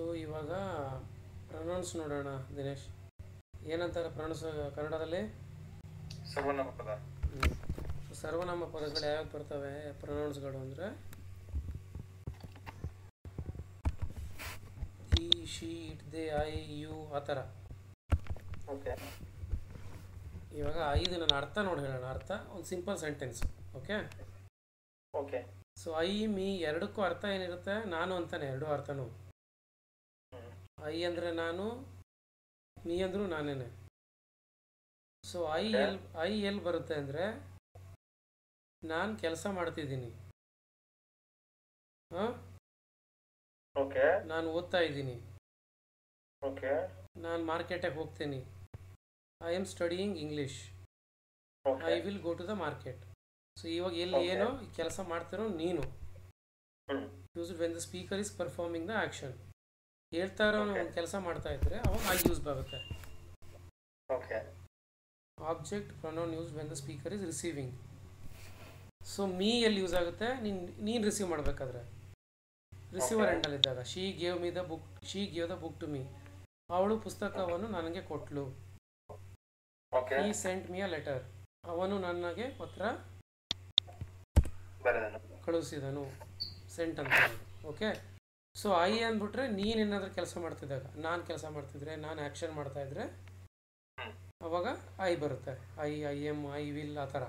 So ಇವಾಗ pronounce ನೋಡೋಣ ದಿನೇಶ್. ಏನಂತಾರೆ ಪ್ರೊನೌನ್ಸ್ ಕನ್ನಡದಲ್ಲಿ? ಸರ್ವನಾಮ ಪದ. ಸರ್ವನಾಮ ಪದಗಳು ಯಾವ್ಯಾವ ಬರ್ತವೆ ಪ್ರೊನೌನ್ಸ್ಗಳು ಅಂದರೆ? ಈ she it they I you ಆ ಥರ. ಓಕೆ. ಇವಾಗ ಐದು ನನ್ನ ಅರ್ಥ ನೋಡಿ ಹೇಳೋಣ. ಅರ್ಥ ಒಂದು simple sentence okay? Okay. So I me ಎರಡಕ್ಕೂ ಅರ್ಥ ಏನಿರುತ್ತೆ? ನಾನು ಅಂತಾನೆ ಎರಡು ಅರ್ಥನೂ. ಐ ಅಂದರೆ ನಾನು ನೀ ಅಂದ್ರು ನಾನೇನೆ. So I. L I L ಬರುತ್ತೆ ಅಂದರೆ ನಾನು ಕೆಲಸ ಮಾಡ್ತಿದ್ದೀನಿ. ಹಾಂ? ಓಕೆ ನಾನು ಓದ್ತಾ ಇದ್ದೀನಿ. ಓಕೆ ನಾನು ಮಾರ್ಕೆಟಿಗೆ ಹೋಗ್ತೀನಿ. I am studying English. I will go to the market. So ಇವಾಗ ಎಲ್ಲಿ. ಏನೋ ಕೆಲಸ ಮಾಡ್ತಿರೋ ನೀನು. Use when the speaker is performing the action ಹೇಳ್ತಾ ಇರೋನು ಒಂದು ಕೆಲಸ ಮಾಡ್ತಾ ಇದ್ರೆ ಅವಾಗ ಆಗಿ ಯೂಸ್ ಬರುತ್ತೆ. Okay object pronoun use when the speaker is receiving so me ಎಲ್ಲಿ ಯೂಸ್ ಆಗುತ್ತೆ? ನೀನು ನೀನು ರಿಸೀವ್ ಮಾಡಬೇಕಾದ್ರೆ. ರಿಸೀವರ್ ಎಂಡಲ್ಲಿ ಇದ್ದಾಗ. She gave me the book she gave the book to me ಅವಳು ಪುಸ್ತಕವನ್ನು ನನಗೆ ಕೊಟ್ಲು. ಈ ಸೆಂಟ್ ಮಿ ಅ ಲೆಟರ್ ಅವನು ನನಗೆ ಪತ್ರ ಕಳುಹಿಸಿದನು. ಸೆಂಟ್ ಅಂತ ಓಕೆ ಸೊ ಐ ಅಂದ್ಬಿಟ್ರೆ ನೀನೇನಾದರೂ ಕೆಲಸ ಮಾಡ್ತಿದ್ದಾಗ ನಾನು ಕೆಲಸ ಮಾಡ್ತಿದ್ರೆ ನಾನು ಆ್ಯಕ್ಷನ್ ಮಾಡ್ತಾ ಇದ್ರೆ ಅವಾಗ ಐ ಬರುತ್ತೆ. I I am I will ಆ ಥರ.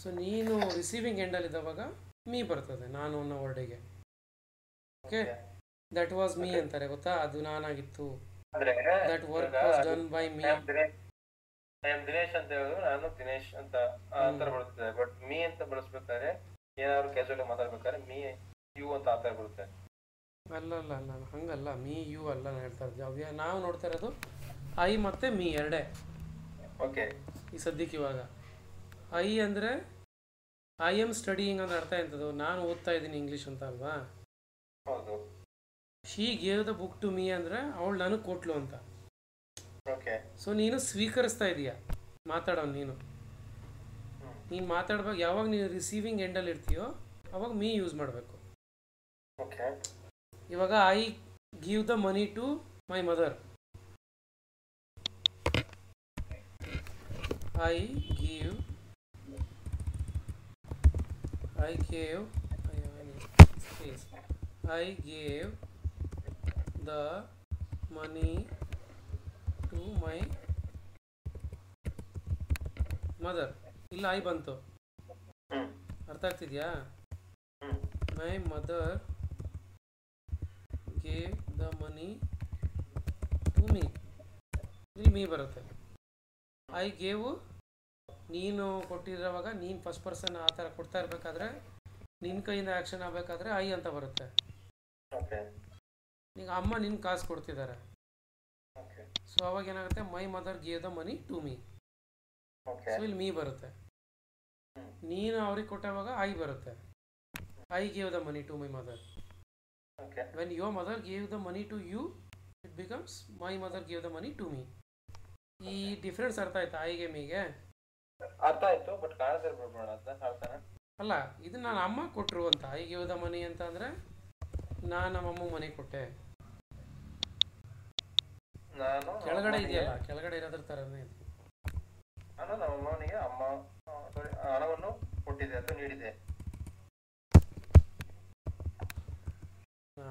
ಸೊ ನೀನು ರಿಸೀವಿಂಗ್ ಎಂಡಲ್ಲಿದ್ದವಾಗ ಮೀ ಬರ್ತದೆ ನಾನು ಅನ್ನೋ ವರ್ಡಿಗೆ ಓಕೆ ದಟ್ ವಾಸ್ ಮೀ ಅಂತಾರೆ ಗೊತ್ತಾ? ಅದು ನಾನಾಗಿತ್ತು. That work was done by me Dinesh ಅಂತ ಹೇಳಿದ್ರು ನಾನು ದಿನೇಶ್ ಅಂತ ಅಂತ ಬಳಸ್ತಿದ್ದೆ ಬಟ್ ಮೀ ಅಂತ ಬಳಸ್ಬೇಕಾದ್ರೆ ಏನಾದ್ರು ಕ್ಯಾಶುವಲ್ ಮಾತಾಡ್ಬೇಕಾದ್ರೆ ಮೀ ಯು ಅಂತ ಆ ಬರುತ್ತೆ ಅಲ್ಲ ಅಲ್ಲ ಅಲ್ಲ ಹಂಗಲ್ಲ ಮೀ ಯು ಅಲ್ಲ ನಾನು ಹೇಳ್ತಾ ಇರೋದು. ನಾವು ನೋಡ್ತಾ ಇರೋದು ಐ ಮತ್ತೆ ಮೀ ಎರಡೇ. ಓಕೆ ಈ ಸದ್ಯಕ್ಕೆ ಇವಾಗ. ಐ ಅಂದರೆ ಐ ಎಂ ಸ್ಟಡಿಯಿಂಗ್ ಅಂದ್ರೆ ಅರ್ಥ ಎಂಥದ್ದು ನಾನು ಓದ್ತಾ ಇದ್ದೀನಿ ಇಂಗ್ಲೀಷ್ ಅಂತ ಅಲ್ವಾ? ಹೌದು. She gave the book to me ಅಂದರೆ ಅವಳು ನನಗೆ ಕೊಟ್ಲು ಅಂತ. ಓಕೆ ಸೊ ನೀನು ಸ್ವೀಕರಿಸ್ತಾ ಇದೀಯ? ಮಾತಾಡೋ ನೀನು. ನೀನು ಮಾತಾಡ್ಬೇಕು ಯಾವಾಗ ನೀನು ರಿಸೀವಿಂಗ್ ಎಂಡಲ್ಲಿ ಇರ್ತೀಯೋ ಅವಾಗ ಮೀ ಯೂಸ್ ಮಾಡಬೇಕು. ಓಕೆ ಇವಾಗ I give the money to my mother I give I gave I gave the money to my mother ಇಲ್ಲ ಐ ಬಂತು. ಅರ್ಥ ಆಗ್ತಿದ್ಯಾ? My mother gave the money to me ಇಲ್ಲಿ ಮೀ ಬರುತ್ತೆ. ಐ ಗೇವು ನೀನು ಕೊಟ್ಟಿರೋವಾಗ ನೀನು ಫಸ್ಟ್ ಪರ್ಸನ್ ಆ ಥರ ಕೊಡ್ತಾ ಇರಬೇಕಾದ್ರೆ ನಿನ್ನ ಕೈಯಿಂದ ಆ್ಯಕ್ಷನ್ ಆಗಬೇಕಾದ್ರೆ ಐ ಅಂತ ಬರುತ್ತೆ. ಓಕೆ ಈಗ ಅಮ್ಮ ನಿನ್ನ ಕಾಸು ಕೊಡ್ತಿದ್ದಾರೆ. ಓಕೆ ಸೊ ಅವಾಗ ಏನಾಗುತ್ತೆ? My mother gave the money to me so ಇಲ್ಲಿ ಮೀ ಬರುತ್ತೆ. ನೀನು ಅವ್ರಿಗೆ ಕೊಟ್ಟವಾಗ ಐ ಬರುತ್ತೆ. I gave the money to my mother okay when your mother gave the money to you it becomes my mother gave the money to me. ಈ difference ಅರ್ಥ ಆಯ್ತಾ ಐಗೆ ಮೀಗೆ? ಅರ್ಥ ಆಯ್ತು ಬಟ್ ಕಾಣದೇ ಅರ್ಥನ ಅಲ್ಲ ಇದು ನಾನು ಅಮ್ಮ ಕೊಟ್ಟರು ಅಂತ ಐ ಗಿವ್ ದ ಮನಿ ಅಂತ ಅಂದ್ರೆ ನಾನು ನಮ್ಮಮ್ಮ ಮನೆ ಕೊಟ್ಟೆ. ನಾನು ಕೆಳಗಡೆ ಇದೆಯಲ್ಲ ಕೆಳಗಡೆ ಇರೋದ್ರ ತರನೇ ಇದು. ನಾನು ನಮ್ಮ ಅಮ್ಮನಿಗೆ ಅಮ್ಮ ಸಾರಿ ಹಣವನ್ನು ಕೊಟ್ಟಿದೆ ಅಥವಾ ನೀಡಿದೆ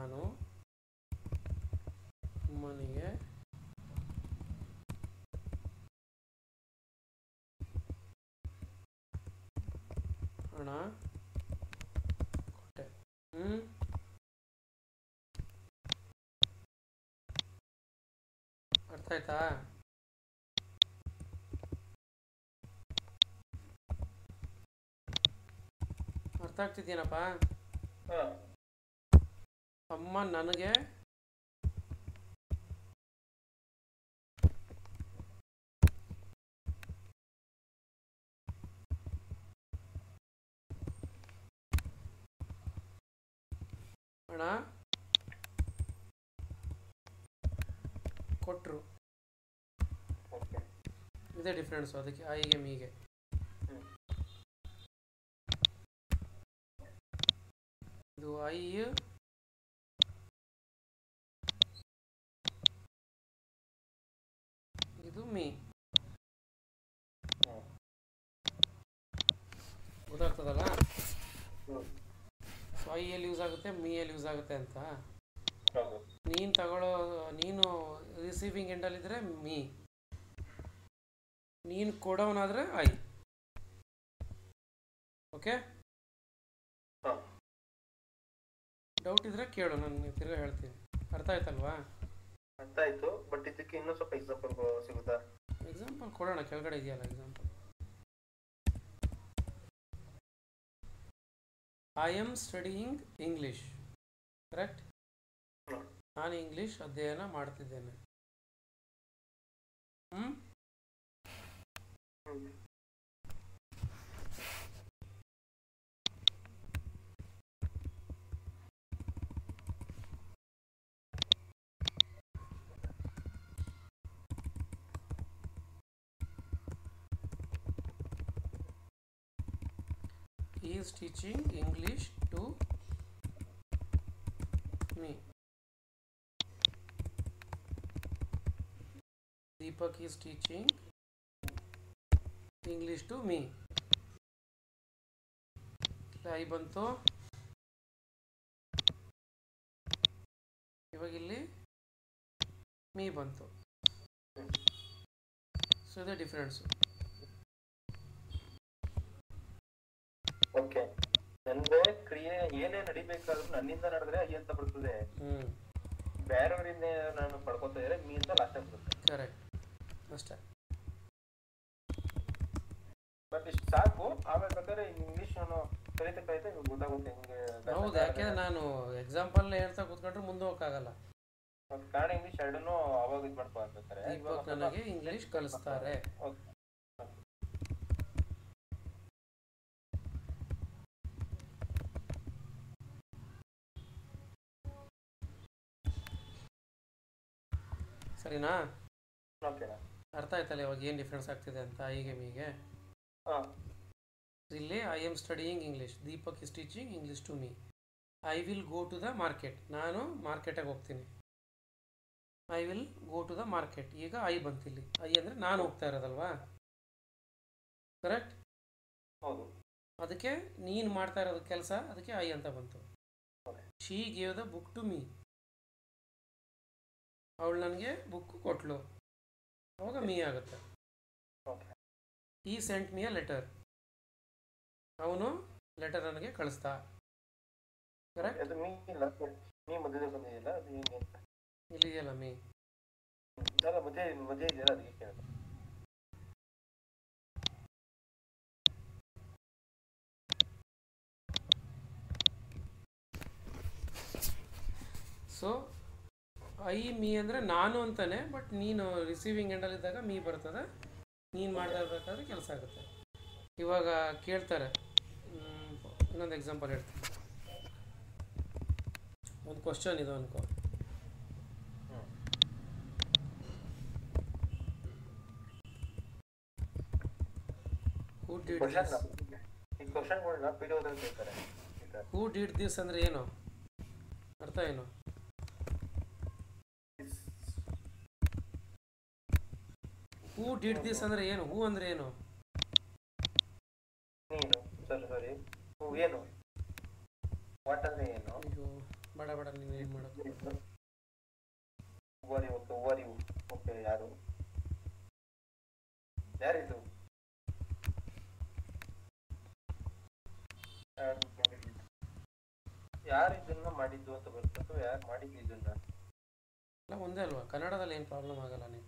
ನಾನು ಅಮ್ಮನಿಗೆ ಹಣ ಕೊಟ್ಟೆ ಹ್ಞೂ ಅರ್ಥ ಆಯ್ತಾ ಅರ್ಥ ಆಗ್ತಿದ್ಯೇನಪ್ಪ ಹಾ ಅಮ್ಮ ನನಗೆ ಹಣ ಕೊಟ್ಟರು ಓಕೆ ಇದೇ ಡಿಫ್ರೆನ್ಸು ಅದಕ್ಕೆ ಐಗೆ ಮೀಗೆ ಹ್ಮ್. ಇದು ಐ ಮೀ ಹ್ಮ್. ಗೊತ್ತಾಗ್ತದಲ್ಲ ಎಲ್ಲಿ ಯೂಸ್ ಆಗುತ್ತೆ ಮೀ ಎಲ್ಲಿ ಯೂಸ್ ಆಗುತ್ತೆ ಅಂತ? ನೀನ್ ನೀನು ತಗೊಳ್ಳೋ ನೀನು ರಿಸೀವಿಂಗ್ ಎಂಡಲ್ಲಿದ್ದರೆ ಮೀ ನೀನು ಕೊಡೋನಾದರೆ ಐ ಓಕೆ ಡೌಟ್ ಇದ್ರೆ ಕೇಳು ನಾನು ತಿರ್ಗಾ ಹೇಳ್ತೀನಿ. ಅರ್ಥ ಆಯ್ತಲ್ವಾ? ಅರ್ಥ ಆಯ್ತು ಬಟ್ ಇದಕ್ಕೆ ಇನ್ನೂ ಸ್ವಲ್ಪ ಎಕ್ಸಾಂಪಲ್ ಸಿಗುತ್ತಾ? ಎಕ್ಸಾಂಪಲ್ ಕೊಡೋಣ ಕೆಳಗಡೆ ಇದೆಯಲ್ಲ example I am studying English correct. ನಾನು ಇಂಗ್ಲಿಷ್ ಅಧ್ಯಯನ ಮಾಡ್ತಿದ್ದೇನೆ. ಹ್ಞೂ he is teaching English to me. Deepak is teaching English to me. I ಬಂತು ಇವಾಗ ಇಲ್ಲಿ ಮೀ ಬಂತು ಸೊ ಇದೆ ಡಿಫ್ರೆನ್ಸು ಓಕೆ. ನನ್ಗೆ ಕ್ರಿಯೆ ಏನೇ ನಡಿಬೇಕಾದ್ರೂ ನನ್ನಿಂದ ನಡೆದ್ರೆ ಐ ಅಂತ ಬರ್ತದೆ. ಬೇರೆಯವರಿಂದ ನಾನು ಪಡ್ಕೊತಾ ಇದ್ರೆ ಮೀ ಅಂತ ಲಾಸ್ಟ್ ಬರುತ್ತೆ. ಕರೆಕ್ಟ್ ಅಷ್ಟೇ. ಬಟ್ ಇಷ್ಟು ಸಾಕು. ಆಮೇಲೆ ಬೇಕಾದ್ರೆ ಇಂಗ್ಲಿಷ್ ನಾನು ಕಲಿತಾ ಕಲಿತಾ ಗೊತ್ತಾಗುತ್ತೆ ಹಿಂಗೆ ಹೌದು ಯಾಕೆಂದ್ರೆ ನಾನು ಎಕ್ಸಾಂಪಲ್ ಹೇಳ್ತಾ ಕೂತ್ಕೊಂಡ್ರೆ ಮುಂದೆ ಹೋಗಕ್ಕಾಗಲ್ಲ. ಕನ್ನಡ ಇಂಗ್ಲಿಷ್ ಎರಡನ್ನೂ ಅವಾಗ ಇದು ಮಾಡ್ಕೊಳ್ಬೇಕಾರೆ ಇವಾಗ ನನಗೆ ಇಂಗ್ಲಿಷ್ ಕಲಿಸ್ತಾರೆ. ಸರಿನಾ? ಅರ್ಥ ಆಯ್ತಲ್ಲ ಇವಾಗ ಏನು ಡಿಫ್ರೆನ್ಸ್ ಆಗ್ತಿದೆ ಅಂತ ಐಗೆ ಮೀಗೆ? ಇಲ್ಲಿ I am studying English Deepak is teaching English to me I will go to the market ನಾನು ಮಾರ್ಕೆಟಿಗೆ ಹೋಗ್ತೀನಿ. I will go to the market ಈಗ ಐ ಬಂತಿಲ್ಲಿ. ಐ ಅಂದರೆ ನಾನು ಹೋಗ್ತಾ ಇರೋದಲ್ವಾ? ಕರೆಕ್ಟ್ ಹೌದು. ಅದಕ್ಕೆ ನೀನು ಮಾಡ್ತಾ ಇರೋದು ಕೆಲಸ ಅದಕ್ಕೆ ಐ ಅಂತ ಬಂತು. She gave the book to me ಅವಳು ನನಗೆ ಬುಕ್ ಕೊಟ್ಲು. ಅವಾಗ ಮೀ ಆಗುತ್ತೆ. Okay he sent me a letter ಅವನು ಲೆಟರ್ ನನಗೆ ಕಳಿಸ್ತಾ ಕರೆಕ್ಟ್ ಅದು ಮೀ ಇಲ್ಲ ಮೀ ಮಧ್ಯದಲ್ಲಿ ಬಂದಿದೆಯಲ್ಲ ಅದು ಹೆಂಗೆ ಅಂತ. ಇಲ್ಲಿದೆಯಲ್ಲ ಮೀ ಸೊ ಐ ಮೀ ಅಂದರೆ ನಾನು ಅಂತಾನೆ ಬಟ್ ನೀನು ರಿಸೀವಿಂಗ್ ಎಂಡಲ್ಲಿದ್ದಾಗ ಮೀ ಬರ್ತದೆ. ನೀನು ಮಾಡ್ತಾ ಇರಬೇಕಾದ್ರೆ ಕೆಲಸ ಆಗುತ್ತೆ. ಇವಾಗ ಕೇಳ್ತಾರೆ. ಇನ್ನೊಂದು ಎಕ್ಸಾಂಪಲ್ ಹೇಳ್ತೀನಿ. ಒಂದು ಕ್ವಶನ್ ಇದು ಅನ್ಕೋ. Who did this who did this ಅಂದರೆ ಏನು? ಅರ್ಥ ಏನು? ಹೂ ಡಿಡ್ ದಿಸ್ ಅಂದ್ರೆ ಏನು? ಹೂ ಅಂದ್ರೆ ಏನು? ನೀನು ಸರಿ ಸರಿ. ಹೂ ಏನು? ವಾಟ್ ಅಂದ್ರೆ ಏನು? ಅಯ್ಯೋ ಬೇಡ ಬೇಡ ನೀನು ಏನು ಮಾಡೋದು? Who are you okay who are you okay ಯಾರು? ಯಾರಿದು? ಯಾರು ಇದನ್ನ ಮಾಡಿದ್ದು ಅಂತ ಅಥವಾ ಯಾರು ಮಾಡಿದ್ದು ಇದನ್ನ? ಒಂದೇ ಅಲ್ವಾ? ಕನ್ನಡದಲ್ಲಿ ಏನು ಪ್ರಾಬ್ಲಮ್ ಆಗಲ್ಲ ನೀವು?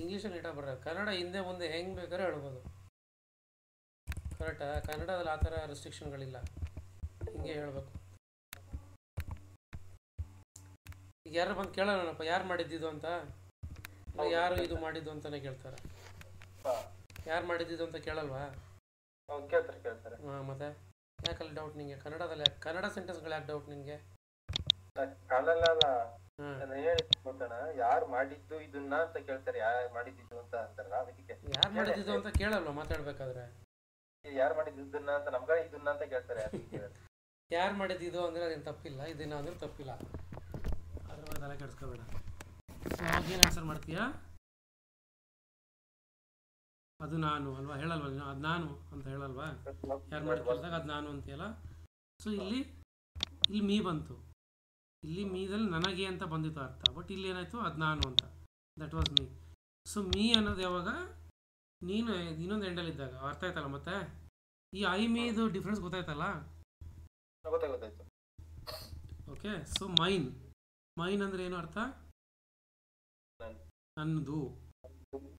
ಇಂಗ್ಲೀಷಲ್ಲಿ ಇಟ ಬರ ಕನ್ನಡ ಹಿಂದೆ ಮುಂದೆ ಹೆಂಗೆ ಬೇಕಾದ್ರೆ ಹೇಳ್ಬೋದು. ಕರೆಕ್ಟಾ ಕನ್ನಡದಲ್ಲಿ ಆ ಥರ ರೆಸ್ಟ್ರಿಕ್ಷನ್ಗಳಿಲ್ಲ ಹಿಂಗೆ ಹೇಳಬೇಕು. ಈಗ ಯಾರು ಬಂದು ಕೇಳೋಣಪ್ಪ ಯಾರು ಮಾಡಿದ್ದಿದ್ದು ಅಂತ? ಯಾರು ಇದು ಮಾಡಿದ್ದು ಅಂತಾನೆ ಕೇಳ್ತಾರೆ. ಯಾರು ಮಾಡಿದ್ದಿದ್ದು ಅಂತ ಕೇಳಲ್ವಾ? ಅವ್ರು ಕೇಳ್ತಾರೆ ಕೇಳ್ತಾರೆ. ಹಾಂ ಮತ್ತೆ? ಯಾಕಲ್ಲಿ ಡೌಟ್ ನಿಂಗೆ? ಕನ್ನಡದಲ್ಲಿ ಕನ್ನಡ ಸೆಂಟೆನ್ಸ್ಗಳು ಯಾಕೆ ಡೌಟ್ ನಿನಗೆ ಯಾರು ಮಾಡಿದ್ದು ಇದನ್ನ ಅಂತ ಕೇಳ್ತಾರೆ ಯಾರು ಮಾಡಿದ್ದು ಅಂತ ಅಂತಾರಲ್ಲ ಅದಕ್ಕೆ ಯಾರು ಮಾಡಿದ್ದು ಅಂತ ಕೇಳಲ್ವಾ ಮಾತಾಡ್ಬೇಕಾದ್ರೆ? ಯಾರು ಮಾಡಿದ್ದು ಇದನ್ನ ಅಂತ ನಮ್ಗ ಇದನ್ನ ಅಂತ ಕೇಳ್ತಾರೆ. ಯಾರು ಮಾಡಿದ್ದು ಅಂದ್ರೆ ಅದೇನು ತಪ್ಪಿಲ್ಲ ಇದನ್ನ ಅಂದ್ರೆ ತಪ್ಪಿಲ್ಲ. ಅದ್ರ ಮೇಲೆ ತಲೆ ಕೆಡಿಸ್ಕೋಬೇಡ. ಏನು ಆನ್ಸರ್ ಮಾಡ್ತೀಯಾ? ಅದು ನಾನು ಅಲ್ವಾ? ಹೇಳಲ್ವಾ ನೀನು? ಅದು ನಾನು ಅಂತ ಹೇಳಲ್ವಾ? ಯಾರು ಮಾಡಿ ಕೇಳಿದಾಗ ಅದು ನಾನು ಅಂತೀಯಲ್ಲ? ಸೊ ಇಲ್ಲಿ ಇಲ್ಲಿ ಮೀ ಬಂತು. ಇಲ್ಲಿ ಮೀದಲ್ಲಿ ನನಗೆ ಅಂತ ಬಂದಿತ್ತು ಅರ್ಥ. ಬಟ್ ಇಲ್ಲಿ ಏನಾಯಿತು? ಅದು ನಾನು ಅಂತ. That was me so me ಅನ್ನೋದು ಯಾವಾಗ? ನೀನು ಇನ್ನೊಂದು ಎಂಡಲ್ಲಿದ್ದಾಗ ಅರ್ಥ ಆಯ್ತಲ್ಲ ಮತ್ತೆ? ಈ ಐ ಮೀದು ಡಿಫ್ರೆನ್ಸ್ ಗೊತ್ತಾಯ್ತಲ್ಲ? ಗೊತ್ತಾಯ್ತು ಓಕೆ ಸೊ ಮೈನ್ ಮೈನ್ ಅಂದ್ರೆ ಏನು ಅರ್ಥ? ನನ್ನದು.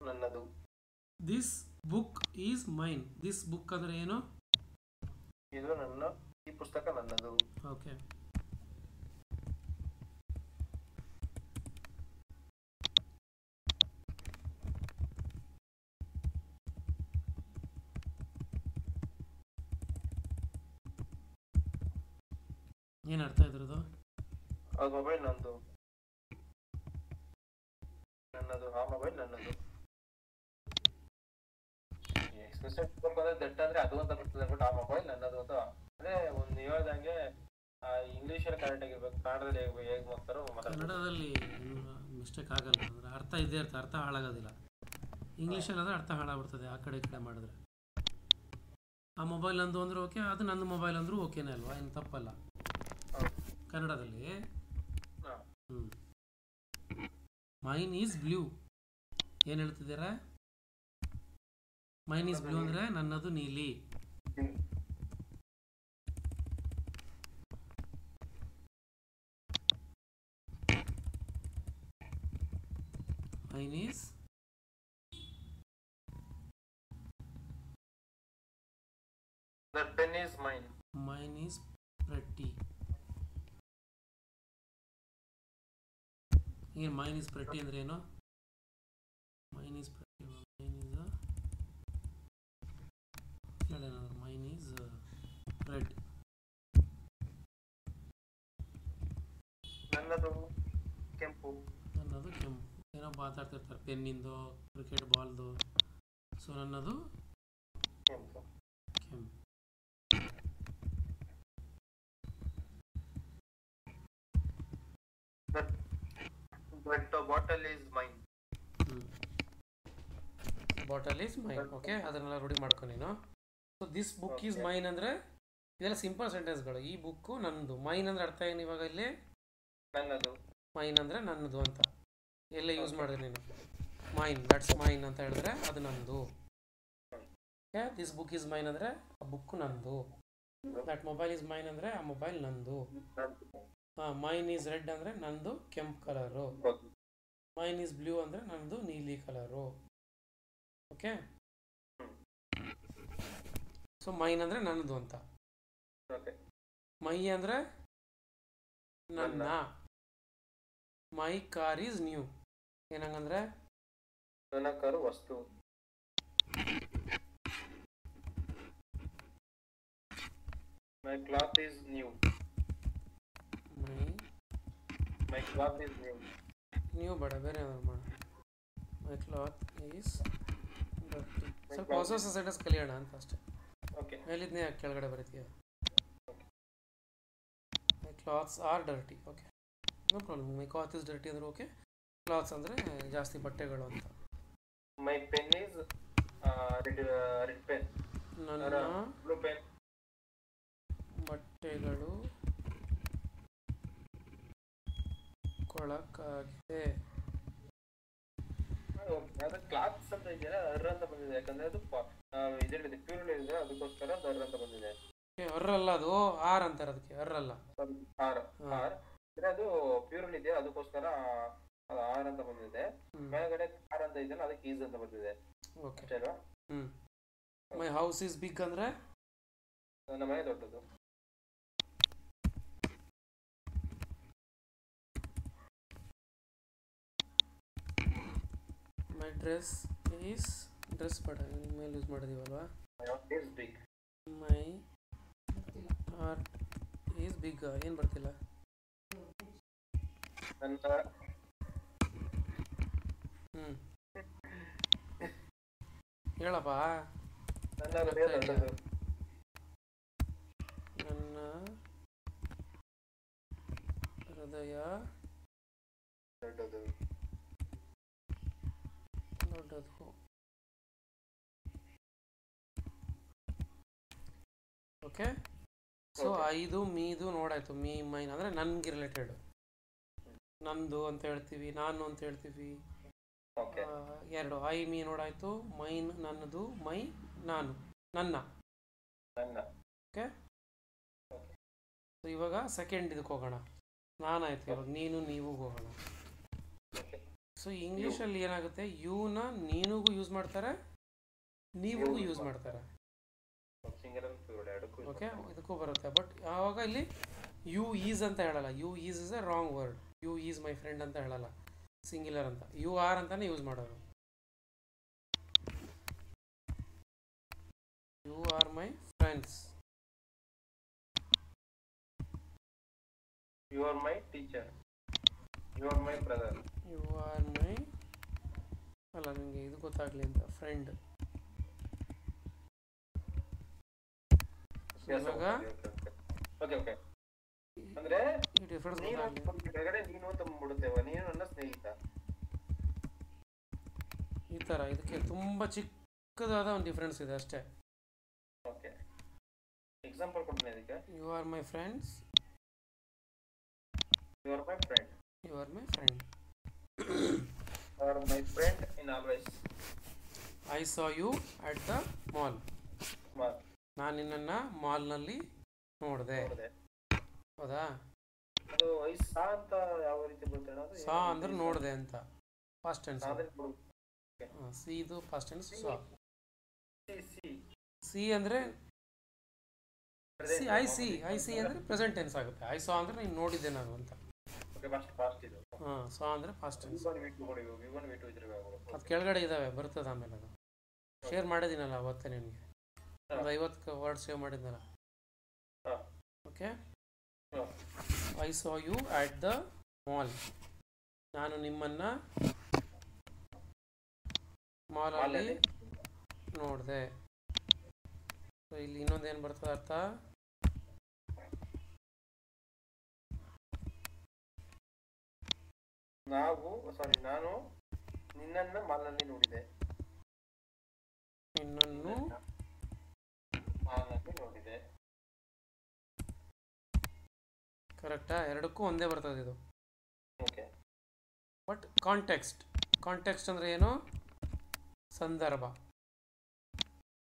ನನ್ನದು. This book is mine this book ಅಂದ್ರೆ ಏನು? ಇದು ನನ್ನ ಈ ಪುಸ್ತಕ ನನ್ನದು. ಓಕೆ ಏನು ಅರ್ಥ ಇದ್ರದ್ದು ಆ ಮೊಬೈಲ್ ನಂದು. ನನ್ನದು ಆ ಮೊಬೈಲ್ ನನ್ನದು. ಎಕ್ಸ್ಪ್ರೆಷನ್ ಅಂದ್ರೆ ದಟ್ ಅಂದ್ರೆ ಅದು ಅಂತ ಬರ್ತದೆ ಬಟ್ ಆ ಮೊಬೈಲ್ ನನ್ನದು ಅಂತ. ಅದೇ ಒಂದು ಹೇಳ್ದಂಗೆ ಇಂಗ್ಲೀಷಲ್ಲಿ ಕರೆಕ್ಟ್ ಆಗಿರ್ಬೇಕು. ಕನ್ನಡದಲ್ಲಿ ಹೇಗೆ ಮಾಡ್ತಾರೋ ಕನ್ನಡದಲ್ಲಿ ಮಿಸ್ಟೇಕ್ ಆಗಲ್ಲ. ಅಂದ್ರೆ ಅರ್ಥ ಇದ್ದೇ ಇರ್ತದೆ ಅರ್ಥ ಹಾಳಾಗೋದಿಲ್ಲ. ಇಂಗ್ಲೀಷಲ್ಲಿ ಆದರೆ ಅರ್ಥ ಹಾಳಾಗ್ಬಿಡ್ತದೆ ಆ ಕಡೆ ಈ ಕಡೆ ಮಾಡಿದ್ರೆ. ಆ ಮೊಬೈಲ್ ಅಂದು ಅಂದ್ರೆ ಓಕೆ ಅದು ನನ್ನ ಮೊಬೈಲ್ ಅಂದರೂ ಓಕೆನೇ ಅಲ್ವಾ? ಏನು ತಪ್ಪಲ್ಲ. ಕನ್ನಡದಲ್ಲಿ. Mine is blue. ಏನು ಹೇಳ್ತಿದ್ದೀರಾ? ಮೈನ್ ಈಸ್ ಬ್ಲೂ ಅಂದರೆ ನನ್ನದು ನೀಲಿ. Mine is that pen is mine mine is pretty ಏನು ಮೈನ್ ಈಸ್ ಪ್ರಟ್ಟಿ ಅಂದ್ರೆ ಏನು? Mine is pretty mine is ಹೇಳೇನಾದ್ರು mine is red ನನ್ನದು ಕೆಂಪು. ನನ್ನದು ಕೆಂಪು. ಏನೋ ಮಾತಾಡ್ತಿರ್ತಾರೆ. ಪೆನ್ನಿಂದು ಕ್ರಿಕೆಟ್ ಬಾಲ್ದು ಸೊ ನನ್ನದು ಕೆಂಪು. ಕೆಂಪು that that bottle is mine bottle is mine okay ಅದನ್ನೆಲ್ಲ ರೂಢಿ ಮಾಡ್ಕೊ ನೀನು. So this book is mine ಅಂದ್ರೆ ಇದೆಲ್ಲ ಸಿಂಪಲ್ ಸೆಂಟೆನ್ಸ್ಗಳು ಈ ಬುಕ್ ನಂದು. ಮೈನ್ ಅಂದ್ರೆ ಅರ್ಥ ಏನು ಇವಾಗ ಇಲ್ಲಿ? ನನ್ನದು. ಮೈನ್ ಅಂದ್ರೆ ನನ್ನದು ಅಂತ. ಎಲ್ಲ ಯೂಸ್ ಮಾಡಿದ್ರೆ ನೀನು? ಮೈನ್ ದಟ್ಸ್ ಮೈನ್ ಅಂತ ಹೇಳಿದ್ರೆ ಅದು ನಂದು. Okay this book is mine ಅಂದ್ರೆ ಆ ಬುಕ್ ನಂದು. ದಟ್ ಮೊಬೈಲ್ ಈಸ್ ಮೈನ್ ಅಂದ್ರೆ ಆ ಮೊಬೈಲ್ ನಂದು. ಹಾ ಮೈನ್ ಈಸ್ ರೆಡ್ ಅಂದ್ರೆ ನಂದು ಕೆಂಪು ಕಲರು ಮೈನ್ ಈಸ್ ಬ್ಲೂ ಅಂದರೆ ನನ್ನದು ನೀಲಿ ಕಲರು ಓಕೆ ಸೊ ಮೈನ್ ಅಂದರೆ ನನ್ನದು ಅಂತ. ಓಕೆ ಮೈ ಅಂದರೆ ನನ್ನ. ಮೈ ಕಾರ್ ಈಸ್ ನ್ಯೂ ಏನಂಗಂದ್ರೆ? ನನ್ನ ಕಾರು ವಸ್ತು. My cloth is new my my cloth is new new ಬೇಡ ಬೇರೆ ಏನಾದ್ರು ಮಾಡ. ಮೈ ಕ್ಲಾತ್ ಈಸ್ ಸ್ವಲ್ಪ ಹೊಸ ಹೊಸ ಸೆಟಸ್ ಕಲಿಯೋಣ ಅಂತ ಅಷ್ಟೇ. ಓಕೆ ಯಾಕೆ ಕೆಳಗಡೆ ಬರೀತೀಯ? My clothes are dirty okay no problem my cloth is dirty ಅಂದ್ರೆ ಓಕೆ ಕ್ಲಾತ್ಸ್ ಅಂದರೆ ಜಾಸ್ತಿ ಬಟ್ಟೆಗಳು ಅಂತ. My pen is red red pen ನನ್ನ ಬ್ಲೂ ಪೆನ್ ಬಟ್ಟೆಗಳು ಅದು ಕ್ಲಾತ್ಸ್ ಅಂತ ಇದೆಯಲ್ಲ ಅಂತ ಬಂದಿದೆ. ಯಾಕಂದ್ರೆ ಅದು ಇದೇನಿದೆ ಪ್ಯೂರ್ ಇದೆ ಅದಕ್ಕೋಸ್ಕರ ಅದು ಅರ್ರ ಅಂತ ಬಂದಿದೆ. ಅರ್ರಲ್ಲ ಅದು? ಆರ್ ಅಂತಾರೆ ಅದಕ್ಕೆ ಅರ್ರಲ್ಲ ಆರ್. ಆರ್ ಅಂದ್ರೆ ಅದು ಪ್ಯೂರ್ ಇದೆ ಅದಕ್ಕೋಸ್ಕರ ಅದು ಆರ್ ಅಂತ ಬಂದಿದೆ. ಮೇಲ್ಗಡೆ ಆರ್ ಅಂತ ಇದೆಯಲ್ಲ ಅದಕ್ಕೆ ಈಸ್ ಅಂತ ಬಂದಿದೆ. Okay. My house is big ಅಂದ್ರೆ? ನನ್ನ ಮನೆ ದೊಡ್ಡದು. ಮೈ ಡ್ರೆಸ್ ಈಸ್ ಡ್ರೆಸ್ ಬೇಡ ಮೇಲೆ ಯೂಸ್ ಮಾಡಿದೀವಲ್ವಾ? ಮೈ ಹಾರ್ಟ್ ಈಸ್ ಬಿಗ್ ಏನು ಬರ್ತಿಲ್ಲ? ಹ್ಞೂ ಹೇಳಪ್ಪ. ನನ್ನ ಹೃದಯ ಓಕೆ ಸೊ ಐದು ಮೀದು ನೋಡಾಯ್ತು. ಮೀ ಮೈನ್ ಅಂದ್ರೆ ನನ್ಗೆ ರಿಲೇಟೆಡ್ ನಂದು ಅಂತ ಹೇಳ್ತೀವಿ ನಾನು ಅಂತ ಹೇಳ್ತೀವಿ. ಎರಡು. I me ನೋಡಾಯ್ತು. ಮೈನ್ ನನ್ನದು ಮೈ ನಾನು. ನನ್ನ. ಓಕೆ ಇವಾಗ ಸೆಕೆಂಡ್ ಇದಕ್ಕೆ ಹೋಗೋಣ. ನಾನಾಯ್ತು ಇವಾಗ. ನೀನು ನೀವು ಹೋಗೋಣ. ಸೊ ಇಂಗ್ಲೀಷಲ್ಲಿ ಏನಾಗುತ್ತೆ? ಯೂನ ನೀನುಗೂ ಯೂಸ್ ಮಾಡ್ತಾರೆ ನೀವು ಯೂಸ್ ಮಾಡ್ತಾರೆ. ಓಕೆ ಇದಕ್ಕೂ ಬರುತ್ತೆ. ಬಟ್ ಆವಾಗ ಇಲ್ಲಿ ಯು ಈಸ್ ಅಂತ ಹೇಳಲ್ಲ. You is is a wrong word you is my friend ಅಂತ ಹೇಳಲ್ಲ. ಸಿಂಗ್ಯುಲರ್ ಅಂತ. ಯು ಆರ್ ಅಂತಾನೆ ಯೂಸ್ ಮಾಡೋದು. You are my friends you are my teacher you are my brother you are my ಅಲ್ಲ ನನಗೆ ಇದು ಗೊತ್ತಾಗ್ಲಿ ಅಂತ ಫ್ರೆಂಡ್ ಇವಾಗ ಓಕೆ ಓಕೆ ಅಂದ್ರೆ ನೀನು ಕೆಳಗಡೆ ನೀನು ಅಂತ ಬಿಡುತ್ತೇವ ನೀನು ನನ್ನ ಸ್ನೇಹಿತ. ಈ ಥರ ಇದಕ್ಕೆ ತುಂಬ ಚಿಕ್ಕದಾದ ಒಂದು ಡಿಫ್ರೆನ್ಸ್ ಇದೆ ಅಷ್ಟೇ. ಓಕೆ ಎಕ್ಸಾಂಪಲ್ ಕೊಡ್ತೀನಿ ಅದಕ್ಕೆ. You are my friends you are my friend you are my friend you my friend in always. I saw you at the mall ನಾನು ನಿನ್ನನ್ನು ಮಾಲ್ನಲ್ಲಿ ನೋಡಿದೆ. ಹೌದಾ? ಅದು ಐ ಸಾ ಅಂತ ಯಾವ ರೀತಿ ಬರುತ್ತೆ ಸಾ ಅಂದ್ರೆ ನೋಡಿದೆ ಅಂತ. ಫಸ್ಟ್ ಟೆನ್ಸ್ ಸಾ ಇದು past tense saw see. See see. ಅಂದರೆ see I see I see ಅಂದ್ರೆ ಪ್ರೆಸೆಂಟ್ ಟೆನ್ಸ್ ಆಗುತ್ತೆ. ಐ ಸಾ ಅಂದ್ರೆ ನೀನು ನೋಡಿದ್ದೆ ನಾನು ಅಂತ. ಹಾಂ ಸಾ ಅಂದರೆ ಫಾಸ್ಟ್ ಅದು ಕೆಳಗಡೆ ಇದ್ದಾವೆ ಬರ್ತದೆ ಆಮೇಲೆ ಅದು. ಶೇರ್ ಮಾಡಿದ್ದೀನಲ್ಲ ಅವತ್ತೇ ನಿಮಗೆ? ಒಂದು ಐವತ್ತು ವರ್ಡ್ ಸೇವ್ ಮಾಡಿದ್ನಲ್ಲ. Okay I saw you at the mall ನಾನು ನಿಮ್ಮನ್ನು ಮಾಲಲ್ಲಿ ಮಾಲಲ್ಲಿ ನೋಡಿದೆ. ಸೊ ಇಲ್ಲಿ ಇನ್ನೊಂದು ಏನು ಬರ್ತದೆ ಅರ್ಥ? ನಾವು ಸಾರಿ ನಾನು ನಿನ್ನನ್ನ ಮಾಲ್ನಲ್ಲಿ ನೋಡಿದೆ. ನಿನ್ನನ್ನು ಮಾಲ್ನಲ್ಲಿ ನೋಡಿದೆ. ಕರೆಕ್ಟಾ ಎರಡಕ್ಕೂ ಒಂದೇ ಬರ್ತದೆ ಇದು. ಓಕೆ ಬಟ್ ಕಾಂಟೆಕ್ಸ್ಟ್ ಕಾಂಟೆಕ್ಸ್ಟ್ ಅಂದರೆ ಏನು? ಸಂದರ್ಭ.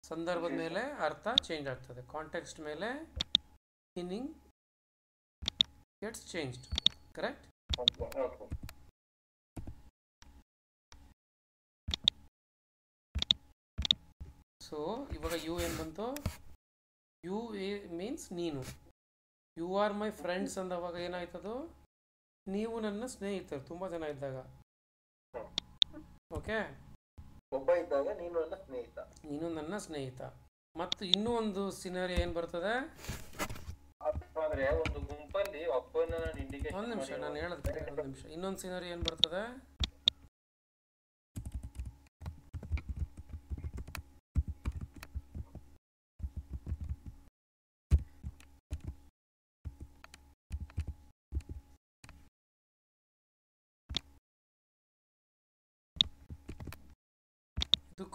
ಸಂದರ್ಭದ ಮೇಲೆ ಅರ್ಥ ಚೇಂಜ್ ಆಗ್ತದೆ. ಕಾಂಟೆಕ್ಸ್ಟ್ ಮೇಲೆ meaning gets changed correct so ಇವಾಗ ಯು ಏನು ಬಂತು ಯು ಎ ಮೀನ್ಸ್ ನೀನು. ಯು ಆರ್ ಮೈ ಫ್ರೆಂಡ್ಸ್ ಅಂದವಾಗ ಏನಾಯ್ತದು? ನೀವು ನನ್ನ ಸ್ನೇಹಿತರು ತುಂಬ ಜನ ಇದ್ದಾಗ. ಓಕೆ ಒಬ್ಬ ಇದ್ದಾಗ ನೀನು ನನ್ನ ಸ್ನೇಹಿತ. ನೀನು ನನ್ನ ಸ್ನೇಹಿತ. ಮತ್ತು ಇನ್ನೂ ಒಂದು ಸಿನರಿ ಏನು ಬರ್ತದೆ? ಒಂದು ಗುಂಪಲ್ಲಿ ಒಂದು ನಿಮಿಷ ನಾನು ಹೇಳೋದು ಒಂದು ನಿಮಿಷ. ಇನ್ನೊಂದು ಸಿನರಿ ಏನು ಬರ್ತದೆ?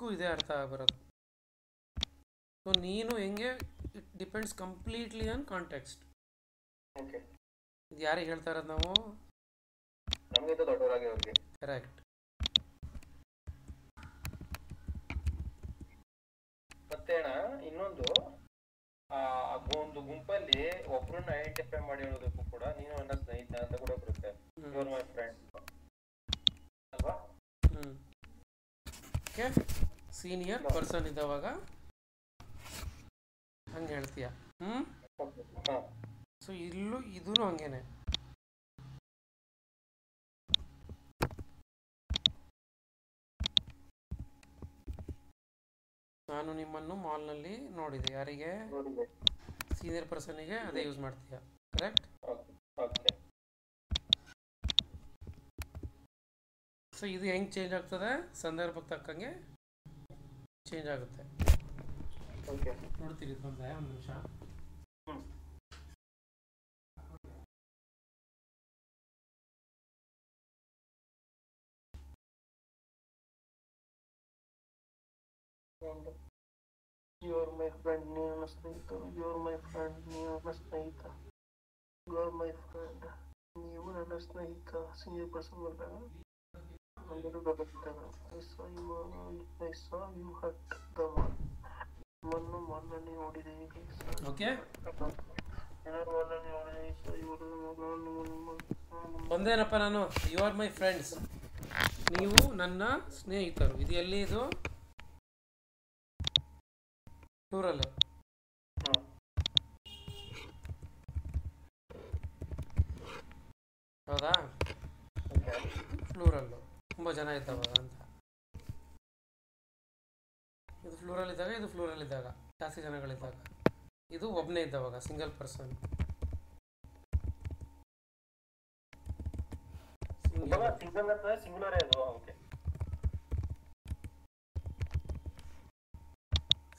ಇದಕ್ಕೂ ಇದೇ ಅರ್ಥ ಬರೋದು ಸೊ ನೀನು ಹೆಂಗೆ it depends completely on context ಇದು ಯಾರಿಗೆ ಹೇಳ್ತಾ ಇರೋದು ನಾವು? ನಮ್ಗಿಂತ ದೊಡ್ಡವರಾಗಿ ಅವ್ರಿಗೆ. ಕರೆಕ್ಟ್ ಮತ್ತೆ ಇನ್ನೊಂದು ಒಂದು ಗುಂಪಲ್ಲಿ ಒಬ್ರನ್ನ ಐಡೆಂಟಿಫೈ ಮಾಡಿ ಹೇಳೋದಕ್ಕೂ ಕೂಡ ನೀನು ನನ್ನ ಸ್ನೇಹಿತ ಅಂತ ಕೂಡ ಬರುತ್ತೆ. ಮೈ ಫ್ರೆಂಡ್ ಅಲ್ವಾ? ಓಕೆ? ಸೀನಿಯರ್ ಪರ್ಸನ್ ಇದ್ದವಾಗ ಹಂಗೆ ಹೇಳ್ತೀಯ? ಹ್ಞೂ ಸೊ ಇಲ್ಲೂ ಇದೂ ಹಂಗೇನೆ. ನಾನು ನಿಮ್ಮನ್ನು ಮಾಲ್ನಲ್ಲಿ ನೋಡಿದೆ. ಯಾರಿಗೆ? ಸೀನಿಯರ್ ಪರ್ಸನಿಗೆ ಅದೇ ಯೂಸ್ ಮಾಡ್ತೀಯ? ಕರೆಕ್ಟ್ ಓಕೆ ಓಕೆ ಸೊ ಇದು ಹೆಂಗೆ ಚೇಂಜ್ ಆಗ್ತದೆ? ಸಂದರ್ಭಕ್ಕೆ ತಕ್ಕಂಗೆ ಚೇಂಜ್ ಆಗುತ್ತೆ. ಓಕೆ ನೋಡ್ತೀರಿ ಒಂದು ನಿಮಿಷ. ಹ್ಮ್. ಯುವರ್ ಮೈ ಫ್ರೆಂಡ್ ನೀನು ಸ್ನೇಹಿತರು ಯುವರ್ ಮೈ ಸ್ನೇಹಿತ. ಯು ಆರ್ ಮೈ ಫ್ರೆಂಡ್ ನೀವು ನನ್ನ ಸ್ನೇಹಿತ. ಪರ್ಸನ್ ಬಂದಾಗ ಯು ಯು ಮಣ್ಣು ನೋಡಿದೆ ಈಗ ಓಕೆ? ಒಂದೇನಪ್ಪ ನಾನು? ಯು ಆರ್ ಮೈ ಫ್ರೆಂಡ್ಸ್ ನೀವು ನನ್ನ ಸ್ನೇಹಿತರು. ಇದು ಎಲ್ಲಿ ಇದು? ಟೂರಲ್ಲು? ಹೌದಾ? ಫ್ಲೂರಲ್ಲು. ತುಂಬ ಜನ ಇದ್ದಾವಾಗ ಅಂತ. ಇದು ಫ್ಲೂರಲ್ ಇದ್ದಾಗ ಇದು ಫ್ಲೂರಲ್ ಇದ್ದಾಗ ಜಾಸ್ತಿ ಜನಗಳಿದ್ದಾಗ ಇದು ಒಬ್ಬನೇ ಇದ್ದವಾಗ ಸಿಂಗಲ್ ಪರ್ಸನ್ ಸಿಂಗಲ್ ಸಿಂಗುಲರ್ ಇದು ಓಕೆ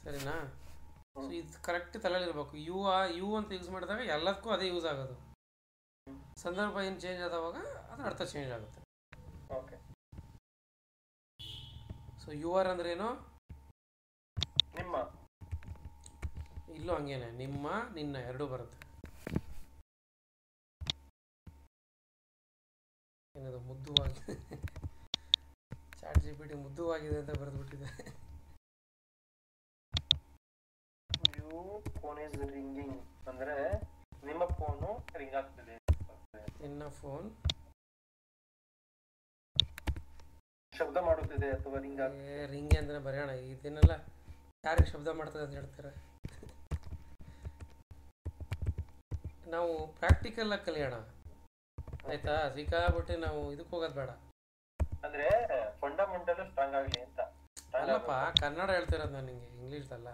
ಸರಿನಾ? ಸೊ ಇದು ಕರೆಕ್ಟ್ ತಲೆಯಲ್ಲಿರ್ಬೇಕು. ಯು ಆ ಯು ಅಂತ ಯೂಸ್ ಮಾಡಿದಾಗ ಎಲ್ಲದಕ್ಕೂ ಅದೇ ಯೂಸ್ ಆಗೋದು. ಸಂದರ್ಭ ಏನು ಚೇಂಜ್ ಆದವಾಗ ಅದರ ಅರ್ಥ ಚೇಂಜ್ ಆಗುತ್ತೆ ಓಕೆ ಸೊ ಯು ಆರ್ ಅಂದ್ರೇನು ನಿಮ್ಮ. ಇಲ್ಲೂ ಹಂಗೇನೆ ನಿಮ್ಮ ನಿನ್ನ ಎರಡೂ ಬರುತ್ತೆ. ಏನದು ಮುದ್ದುವಾಗಿ? ಚಾಟ್ ಜಿ ಪಿ ಟಿ ಮುದ್ದುವಾಗಿದೆ ಅಂತ ಬರೆದ್ಬಿಟ್ಟಿದೆ. ಯು ಫೋನ್ ಇಸ್ ರಿಂಗಿಂಗ್ ಅಂದರೆ ನಿಮ್ಮ ಫೋನು ರಿಂಗ್ ಆಗ್ತಿದೆ. ನಿನ್ನ ಫೋನ್ ಶಬ್ದ ಮಾಡುತ್ತಿದೆ ಅಥವಾ ರಿಂಗ್ ರಿಂಗ್ ಅಂದ್ರೆ ಬರೆಯೋಣ ಇದನ್ನೆಲ್ಲ ಯಾರಿಗೆ ಶಬ್ದ ಮಾಡ್ತದೆ ಅಂತ ಹೇಳ್ತಾರೆ? ನಾವು ಪ್ರಾಕ್ಟಿಕಲ್ ಆಗಿ ಕಲಿಯೋಣ. ಆಯ್ತಾ? ಸಿಕ್ಕಾಬಿಟ್ಟು ನಾವು ಇದಕ್ಕೆ ಹೋಗೋದು ಬೇಡ. ಅಂದ್ರೆ ಫಂಡಮೆಂಟಲ್ ಸ್ಟ್ರಾಂಗ್ ಆಗಲಿ ಅಂತ. ಅಲ್ಲಪ್ಪ ಕನ್ನಡ ಹೇಳ್ತಿರೋದು ನಾನು ನಿಂಗೆ ಇಂಗ್ಲೀಷ್ದಲ್ಲ.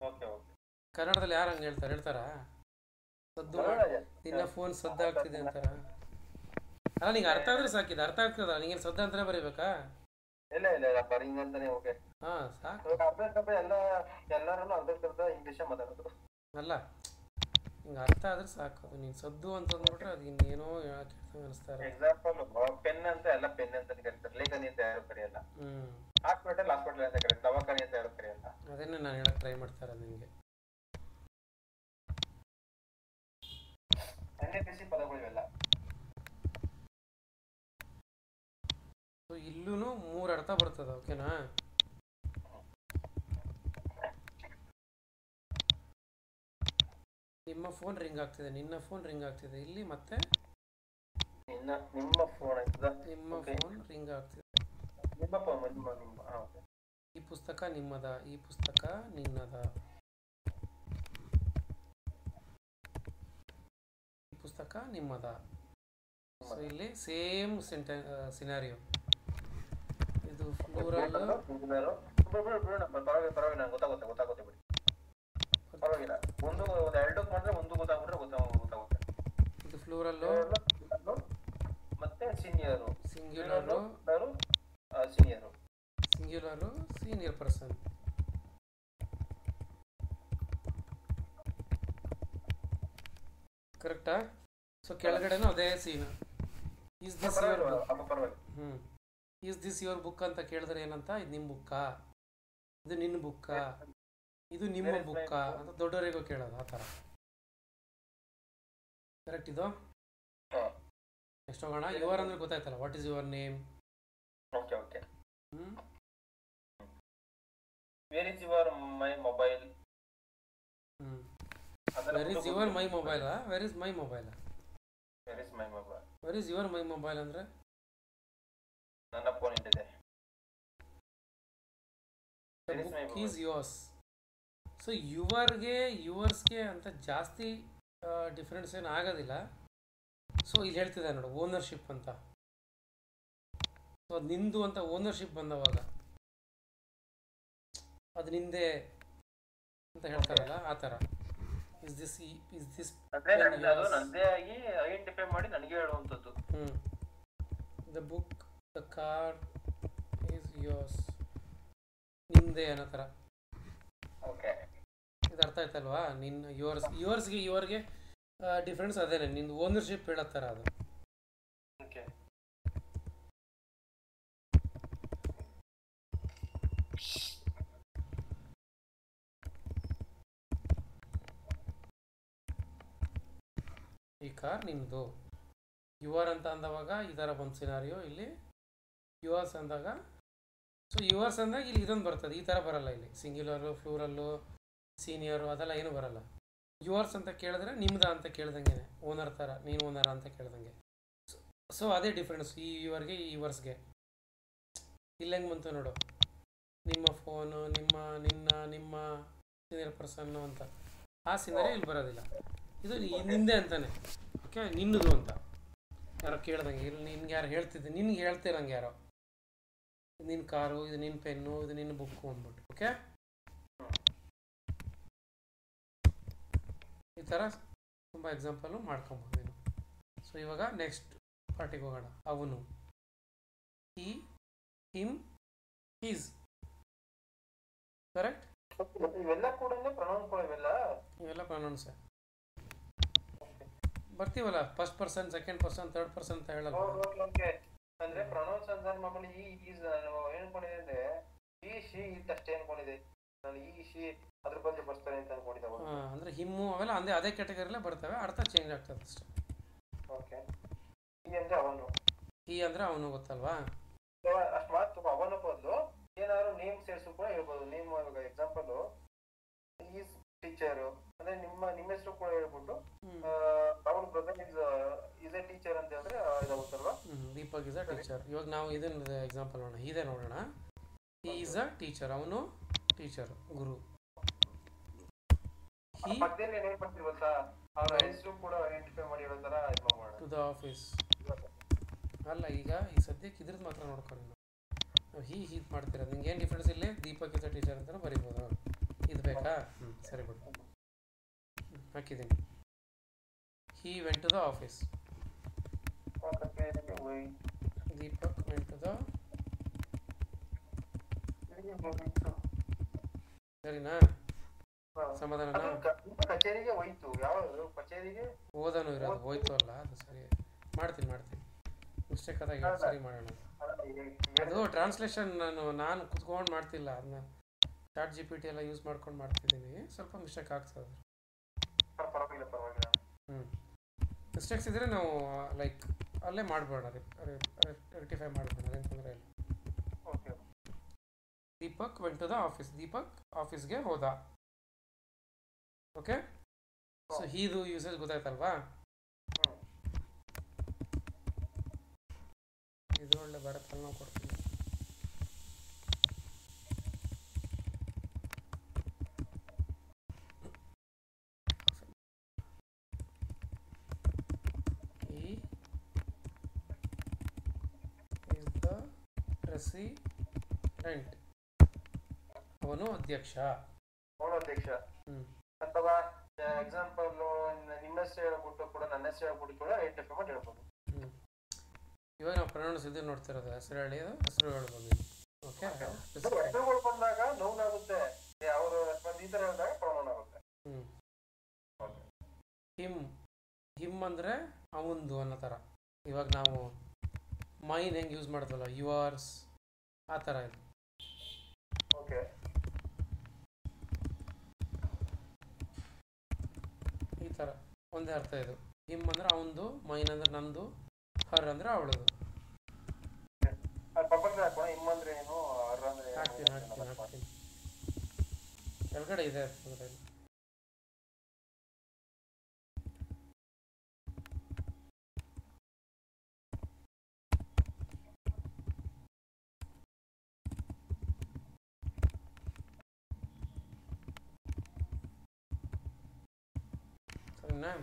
ಓಕೆ ಓಕೆ ಕನ್ನಡದಲ್ಲಿ ಯಾರು ಹಂಗೆ ಹೇಳ್ತಾರೆ ಹೇಳ್ತಾರಾ? ಸದ್ದು ಇನ್ನ ಫೋನ್ ಸದ್ದಾಗ್ತಿದೆ ಅಂತಾರ? ಅಲ್ಲ ನಿಂಗೆ ಅರ್ಥ ಆದ್ರೆ ಸಾಕಿದೆ ಅರ್ಥ ಆಗ್ತದ ನಿಂಗೇನು ಸದ್ದ ಅಂತಾನೆ ಬರೀಬೇಕಾ? ಇಲ್ಲ ಇಲ್ಲ ಇಲ್ಲ ರಿಂಗ್ ಅಂತಾನೆ ಓಕೆ. ಹಾ ಸಾಕು. ಇವಾಗ ಅರ್ಧಕ್ಕರ್ಧ ಎಲ್ಲ ಎಲ್ಲರೂ ಅರ್ಧಕ್ಕರ್ಧ ಇಂಗ್ಲಿಷ್ ಮಾತಾಡೋದು. ಅಲ್ಲ ನಿಂಗೆ ಅರ್ಥ ಆದ್ರೆ ಸಾಕು ಅದು ನೀನು ಸದ್ದು ಅಂತ ಅಂದ್ಬಿಟ್ರೆ ಅದು ಇನ್ನೇನೋ ಹೇಳಕ್ಕೆ ಅನಿಸ್ತಾರೆ ಎಕ್ಸಾಂಪಲ್ ಪೆನ್ ಅಂತ ಎಲ್ಲ ಪೆನ್ ಅಂತ ಕರೀತಾರೆ ಲೇಖನಿ ಅಂತ ಯಾರು ಕರೆಯಲ್ಲ. ಹಾಸ್ಪಿಟಲ್ ಹಾಸ್ಪಿಟಲ್ ಅಂತ ಕರೀತಾರೆ ದವಾಖಾನೆ ಅಂತ ಯಾರು ಕರೆಯಲ್ಲ. ಅದನ್ನೇ ನಾನು ಹೇಳಕ್ ಟ್ರೈ ಮಾಡ್ತಾರೆ ನಿಮಗೆ ಪದಗಳಿವೆಲ್ಲ ಪದಗಳು ಇವೆಲ್ಲ ಸೊ ಇಲ್ಲೂ ಮೂರು ಅರ್ಥ ಬರ್ತದೆ ಓಕೆನಾ ನಿಮ್ಮ ಫೋನ್ ರಿಂಗ್ ಆಗ್ತಿದೆ ನಿನ್ನ ಫೋನ್ ರಿಂಗ್ ಆಗ್ತಿದೆ ಇಲ್ಲಿ ಮತ್ತೆ? ನಿನ್ನ ನಿಮ್ಮ ಫೋನ್ ಆಯ್ತದ? ನಿಮ್ಮ ಫೋನ್ ರಿಂಗ್ ಆಗ್ತಿದೆ. ನಿಮ್ಮ ಫೋನ್ ನಿಮ್ಮ ನಿಮ್ಮ ಈ ಪುಸ್ತಕ ನಿಮ್ಮದ ಈ ಪುಸ್ತಕ ನಿನ್ನದ. ಈ ಪುಸ್ತಕ ನಿಮ್ಮದ. ಸೊ ಇಲ್ಲಿ ಸೇಮ್ ಸಿನಾರಿಯೋ ಇದು ಫ್ಲೂರಲ್ ಪರವಾಗಿಲ್ಲ ಪರವಾಗಿಲ್ಲ ಗೊತ್ತಾಗುತ್ತೆ ಗೊತ್ತಾಗುತ್ತೆ ಬಿಡಿ. ಪರವಾಗಿಲ್ಲ. ಒಂದು ಒಂದು ಎರಡು ಮಾಡಿದ್ರೆ ಒಂದು ಗೊತ್ತಾಗ್ಬಿಟ್ರೆ ಗೊತ್ತಾಗ ಗೊತ್ತಾಗುತ್ತೆ. ಇದು ಫ್ಲೂರಲ್ಲು? ಮತ್ತೆ senior. Singular? Senior singular senior person. ಕರೆಕ್ಟಾ? ಸೊ ಕೆಳಗಡೆನೂ ಅದೇ ಸೀನ್. ಈಸ್ ದಿಸ್ ಯುವರ್ ಹ್ಞೂ ಈಸ್ ದಿಸ್ ಯುವರ್ ಬುಕ್ ಅಂತ ಕೇಳಿದ್ರೆ ಏನಂತ? ಇದು ನಿಮ್ಮ ಬುಕ್ಕ. ಇದು ನಿನ್ನ ಬುಕ್ಕ. ಇದು ನಿಮ್ಮ ಬುಕ್ಕ. ಅಂತ ದೊಡ್ಡವರಿಗೂ ಕೇಳೋದು ಆ ಥರ. ಕರೆಕ್ಟ್ ಇದು? ನೆಕ್ಸ್ಟ್ ಹೋಗೋಣ. ಯುವರ್ ಅಂದ್ರೆ ಗೊತ್ತಾಯ್ತಲ್ಲ what is your name okay okay where is your my mobile where is your my mobile where is my mobile where is my mobile where is your my mobile ಅಂದರೆ? ನನ್ನ phone is yours so ಯುವರ್ಗೆ ಯುವರ್ಸ್ಗೆ ಅಂತ ಜಾಸ್ತಿ difference ಏನು ಆಗೋದಿಲ್ಲ. So ಇಲ್ಲಿ ಹೇಳ್ತಿದ್ದೆ ನೋಡು ಓನರ್ಶಿಪ್ ಅಂತ. ಸೊ ಅದು ನಿಂದು ಅಂತ ಓನರ್ಶಿಪ್ ಬಂದವಾಗ. ಅದು ನಿಂದೆ ಅಂತ ಹೇಳ್ತಾರಲ್ಲ ಆ ಥರ. ಇಸ್ ದಿಸ್ ಇಸ್ ದಿಸ್ ನಂದೇ ಆಗಿ ಐಡೆಂಟಿಫೈ ಮಾಡಿ ನನಗೆ ಹೇಳುವಂಥದ್ದು. ಹ್ಞೂ the book the car is yours ನಿಂದೆ ಅನ್ನೋ ಥರ ಓಕೆ ಇದು ಅರ್ಥ ಆಯ್ತಲ್ವಾ? ನಿನ್ನ ಯುವರ್ಸ್ ಯೋರ್ಸ್ಗೆ ಯುವರ್ಗೆ ಡಿಫ್ರೆನ್ಸ್ ಅದೇನೆ. ನಿಂದು ಓನರ್ಶಿಪ್ ಹೇಳೋ ಥರ ಅದು. ಓಕೆ ಈ ಕಾರ್ ನಿಮ್ಮದು ಯುವರ್ ಅಂತ ಅಂದವಾಗ ಈ ಥರ ಬಂತು ಸಿನಾರಿಯೋ ಇಲ್ಲಿ ಯುವರ್ಸ್ ಅಂದಾಗ ಸೊ ಯುವರ್ಸ್ ಅಂದಾಗ ಇಲ್ಲಿ ಇದೊಂದು ಬರ್ತದೆ, ಈ ಥರ ಬರಲ್ಲ ಇಲ್ಲಿ. ಸಿಂಗ್ಯುಲರು ಫ್ಲೂರಲ್ಲು ಸೀನಿಯರು ಅದೆಲ್ಲ ಏನು ಬರಲ್ಲ. ಯುವರ್ಸ್ ಅಂತ ಕೇಳಿದ್ರೆ ನಿಮ್ದ ಅಂತ ಕೇಳ್ದಂಗೆ ಓನರ್ ಥರ ನೀನು ಓನರ್ ಅಂತ ಕೇಳ್ದಂಗೆ. ಸೊ ಅದೇ ಡಿಫ್ರೆನ್ಸ್ ಈ ಯುವರ್ಗೆ, ಈ ಯುವರ್ಸ್ಗೆ. ಇಲ್ಲ ಹೆಂಗೆ ಬಂತು ನೋಡು. ನಿಮ್ಮ ಫೋನು ನಿಮ್ಮ, ನಿನ್ನ, ನಿಮ್ಮ ಸೀನಿಯರ್ ಪರ್ಸನ್ನು ಅಂತ. ಆ ಸಿನರಿ ಇಲ್ಲಿ ಬರೋದಿಲ್ಲ. ಇದು ನಿಂದೆ ಅಂತಾನೆ. ಓಕೆ ನಿನ್ನದು ಅಂತ. ಯಾರೋ ಕೇಳ್ದಂಗೆ, ಇಲ್ಲಿ ನಿನ್ಗೆ ಯಾರು ಹೇಳ್ತಿದ್ದೆ, ನಿನ್ಗೆ ಹೇಳ್ತಿರಂಗೆ ಯಾರೋ. ನಿನ್ನ ಕಾರು ಇದು ನಿನ್ನ ಪೆನ್ನು ಇದು ನಿನ್ನ ಬುಕ್ಕು ಅಂದ್ಬಿಟ್ಟು ಓಕೆ ಈ ಥರ ತುಂಬ ಎಕ್ಸಾಂಪಲು ಮಾಡ್ಕೊಬೋದು ನೀನು. ಸೊ ಇವಾಗ ನೆಕ್ಸ್ಟ್ ಪಾರ್ಟಿಗೆ ಹೋಗೋಣ. ಅವನು ಈ ಹಿಮ್ ಹೀಸ್ ಕರೆಕ್ಟ್ ಇವೆಲ್ಲ ಕೂಡ ಪ್ರೊನೌನ್ಸ್ ಇವೆಲ್ಲ? ಇವೆಲ್ಲ ಪ್ರೊನೌನ್ಸೆ. ಬರ್ತೀವಲ್ಲ? First person second person third person ಅಂತ ಹೇಳಲ್ಲ. ಅಂದ್ರೆ ಪ್ರೊನೌನ್ಸ್ ಅಂದ್ರೆ ಮಾಮೂಲಿ ಈ ಈಸ್ ನಾನು ಏನ್ಕೊಂಡಿದೆ ಅಂದ್ರೆ ಈ ಶಿ ಇಟ್ ಅಷ್ಟೇ ಅನ್ಕೊಂಡಿದೆ. ನಾನು ಈ ಶಿ ಅದ್ರ ಬಗ್ಗೆ ಬರ್ತಾರೆ ಅಂತ ಅನ್ಕೊಂಡಿದ್ದೆ ಅವಾಗ. ಅಂದರೆ ಹಿಮ್ಮು ಅವೆಲ್ಲ ಅಂದೇ ಅದೇ ಕ್ಯಾಟಗರಿಲೇ ಬರ್ತವೆ ಅರ್ಥ ಚೇಂಜ್ ಆಗ್ತದೆ ಅಷ್ಟೇ. ಓಕೆ ಈ ಅಂದ್ರೆ ಅವನು. ಈ ಅಂದ್ರೆ ಅವನು ಗೊತ್ತಲ್ವಾ? ಅಷ್ಟು ಮಾತು ಅವನ ಬದಲು ಏನಾದ್ರು ನೇಮ್ ಸೇರ್ಸು ಕೂಡ ಹೇಳ್ಬೋದು. ನೇಮ್ ಇವಾಗ ಎಕ್ಸಾಂಪಲ್ ಈಸ್ ಟೀಚರ್ ಅಂದ್ರೆ ನಿಮ್ಮ ನಿಮ್ಮ ಹೆಸರು ಕೂಡ ಹೇಳ್ಬಿಟ್ಟು ಅವನ್ brother is is a teacher ಅಂತ ಹೇಳಿದ್ರೆ ಇದಾಗುತ್ತಲ್ವಾ ದೀಪಕ್ ಇಸ್ ಅ ಟೀಚರ್ ಇವಾಗ ನಾವು ಇದನ್ನ ಎಕ್ಸಾಂಪಲ್ ನೋಡೋಣ. ಇದೆ ನೋಡೋಣ. ಈ ಈಸ್ ಅ ಟೀಚರ್ ಅವನು ಟೀಚರ್ ಗುರು. ಹಿ ಪಕ್ಕದಲ್ಲಿ ಏನ್ ಅವ್ರ ಹೆಸರು ಕೂಡ ಐಡೆಂಟಿಫೈ ಮಾಡಿ ಹೇಳೋ ತರ ಇದು ಮಾಡೋಣ. ಟು ದ ಆಫೀಸ್ ಅಲ್ಲ ಈಗ ಈ ಸದ್ಯಕ್ಕೆ ಇದ್ರದ್ದು ಮಾತ್ರ ನೋಡ್ಕೊಂಡು ನಾವು ಹೀ ಹೀಟ್ ಮಾಡ್ತೀರಾ? ನಿಂಗೆ ಏನು ಡಿಫ್ರೆನ್ಸ್ ಇಲ್ಲೇ? ದೀಪಕ್ ಇಸ್ ಅ ಟೀಚರ್ ಅಂತ ಬರಿಬೋದು. ಇದು ಬೇಕಾ? ಹ್ಞೂ ಸರಿ ಬಿಡು. ಹಾಕಿದ್ದೀನಿ. He went to the office Deepak went to the ಸರಿನಾ? ಸಮಾಧಾನ ಕಚೇರಿಗೆ ಹೋಯ್ತು ಯಾವ ಕಚೇರಿಗೆ ಓದನು ಇರೋದು, ಹೋಯ್ತು ಅಲ್ಲ, ಅದು ಸರಿ. ಮಾಡ್ತೀನಿ ಮಾಡ್ತೀನಿ. ಮಿಸ್ಟೇಕ್ ಆದಾಗ ಸರಿ ಮಾಡೋಣ ಅದು ಟ್ರಾನ್ಸ್ಲೇಷನ್ ನಾನು ನಾನು ಕುತ್ಕೊಂಡು ಮಾಡ್ತಿಲ್ಲ ಅದನ್ನ ಚಾಟ್ ಜಿ ಪಿ ಟಿ ಎಲ್ಲ ಯೂಸ್ ಮಾಡ್ಕೊಂಡು ಮಾಡ್ತಿದ್ದೀನಿ ಸ್ವಲ್ಪ ಮಿಸ್ಟೇಕ್ ಆಗ್ತದೆ ಪರವಾಗಿಲ್ಲ ಪರವಾಗಿಲ್ಲ. ಹ್ಞೂ ಮಿಸ್ಟೇಕ್ಸ್ ಇದ್ದರೆ ನಾವು ಲೈಕ್ ಅಲ್ಲೇ ಮಾಡಬೇಡ ರೆಕ್ಟಿಫೈ ಮಾಡಬೇಡ ಅದೇನು ತೊಂದರೆ ಇಲ್ಲ. Okay Deepak went to the office Deepak ಆಫೀಸ್ಗೆ ಹೋದ. ಓಕೆ ಸೊ ಹೀದು ಯೂಸೇಜ್ ಗೊತ್ತಾಯ್ತಲ್ವಾ? ಇದು ಒಳ್ಳೆ ಬರತ್ತಲ್ಲ ನಾವು ಕೊಡ್ತೀವಿ ಈ is the president ಅವನು ಅಧ್ಯಕ್ಷ. ಅವನು ಅಧ್ಯಕ್ಷ. ಅಥವಾ ಎಕ್ಸಾಂಪಲ್ ನಿಮ್ಮ ಹೆಸರು ಹೇಳ್ಬಿಟ್ಟು ಕೂಡ ನನ್ನ ಹೆಸರು ಹೇಳ್ಬಿಟ್ಟು ಕೂಡ ಐಡೆಂಟಿಫೈ ಮಾಡಿ ಹೇಳ್ಬೋದು. ಇವಾಗ ನಾವು ಪ್ರೊನೌನ್ಸ್ ಸುದ್ದಿ ನೋಡ್ತಿರೋದು ಹೆಸರು ಹೇಳಿ ಹೆಸರು ಹೇಳ್ಬೋದು. ಓಕೆ ಹೆಸರುಗಳು ಬಂದಾಗ ನೋವಾಗುತ್ತೆ ಆಗುತ್ತೆ. ಅವರು ಈ ಥರ ಹೇಳಿದಾಗ ಪ್ರಮಾಣ ಆಗುತ್ತೆ. ಹಿಮ್ ಹಿಮ್ ಅಂದರೆ ಅವಂದು ಅನ್ನೋ ಥರ. ಇವಾಗ ನಾವು ಮೈನ್ ಹೆಂಗೆ ಯೂಸ್ ಮಾಡ್ತಲ್ಲ ಯು ಆರ್ಸ್ ಆ ಥರ ಇದೆ. ಓಕೆ. ಈ ಥರ ಒಂದೇ ಅರ್ಥ ಇದು. ಹಿಮ್ ಅಂದ್ರೆ ಅವಂದು ಮೈನ್ ಅಂದ್ರೆ ನಂದು ಹರ್ ಅಂದ್ರೆ ಅವಳದು. ಹಾಕ್ತೀನಿ ಹಾಕ್ತೀನಿ ಹಾಕ್ತೀನಿ. ಕೆಳಗಡೆ ಇದೆ ಅದರಲ್ಲಿ. ಸರಿನಾ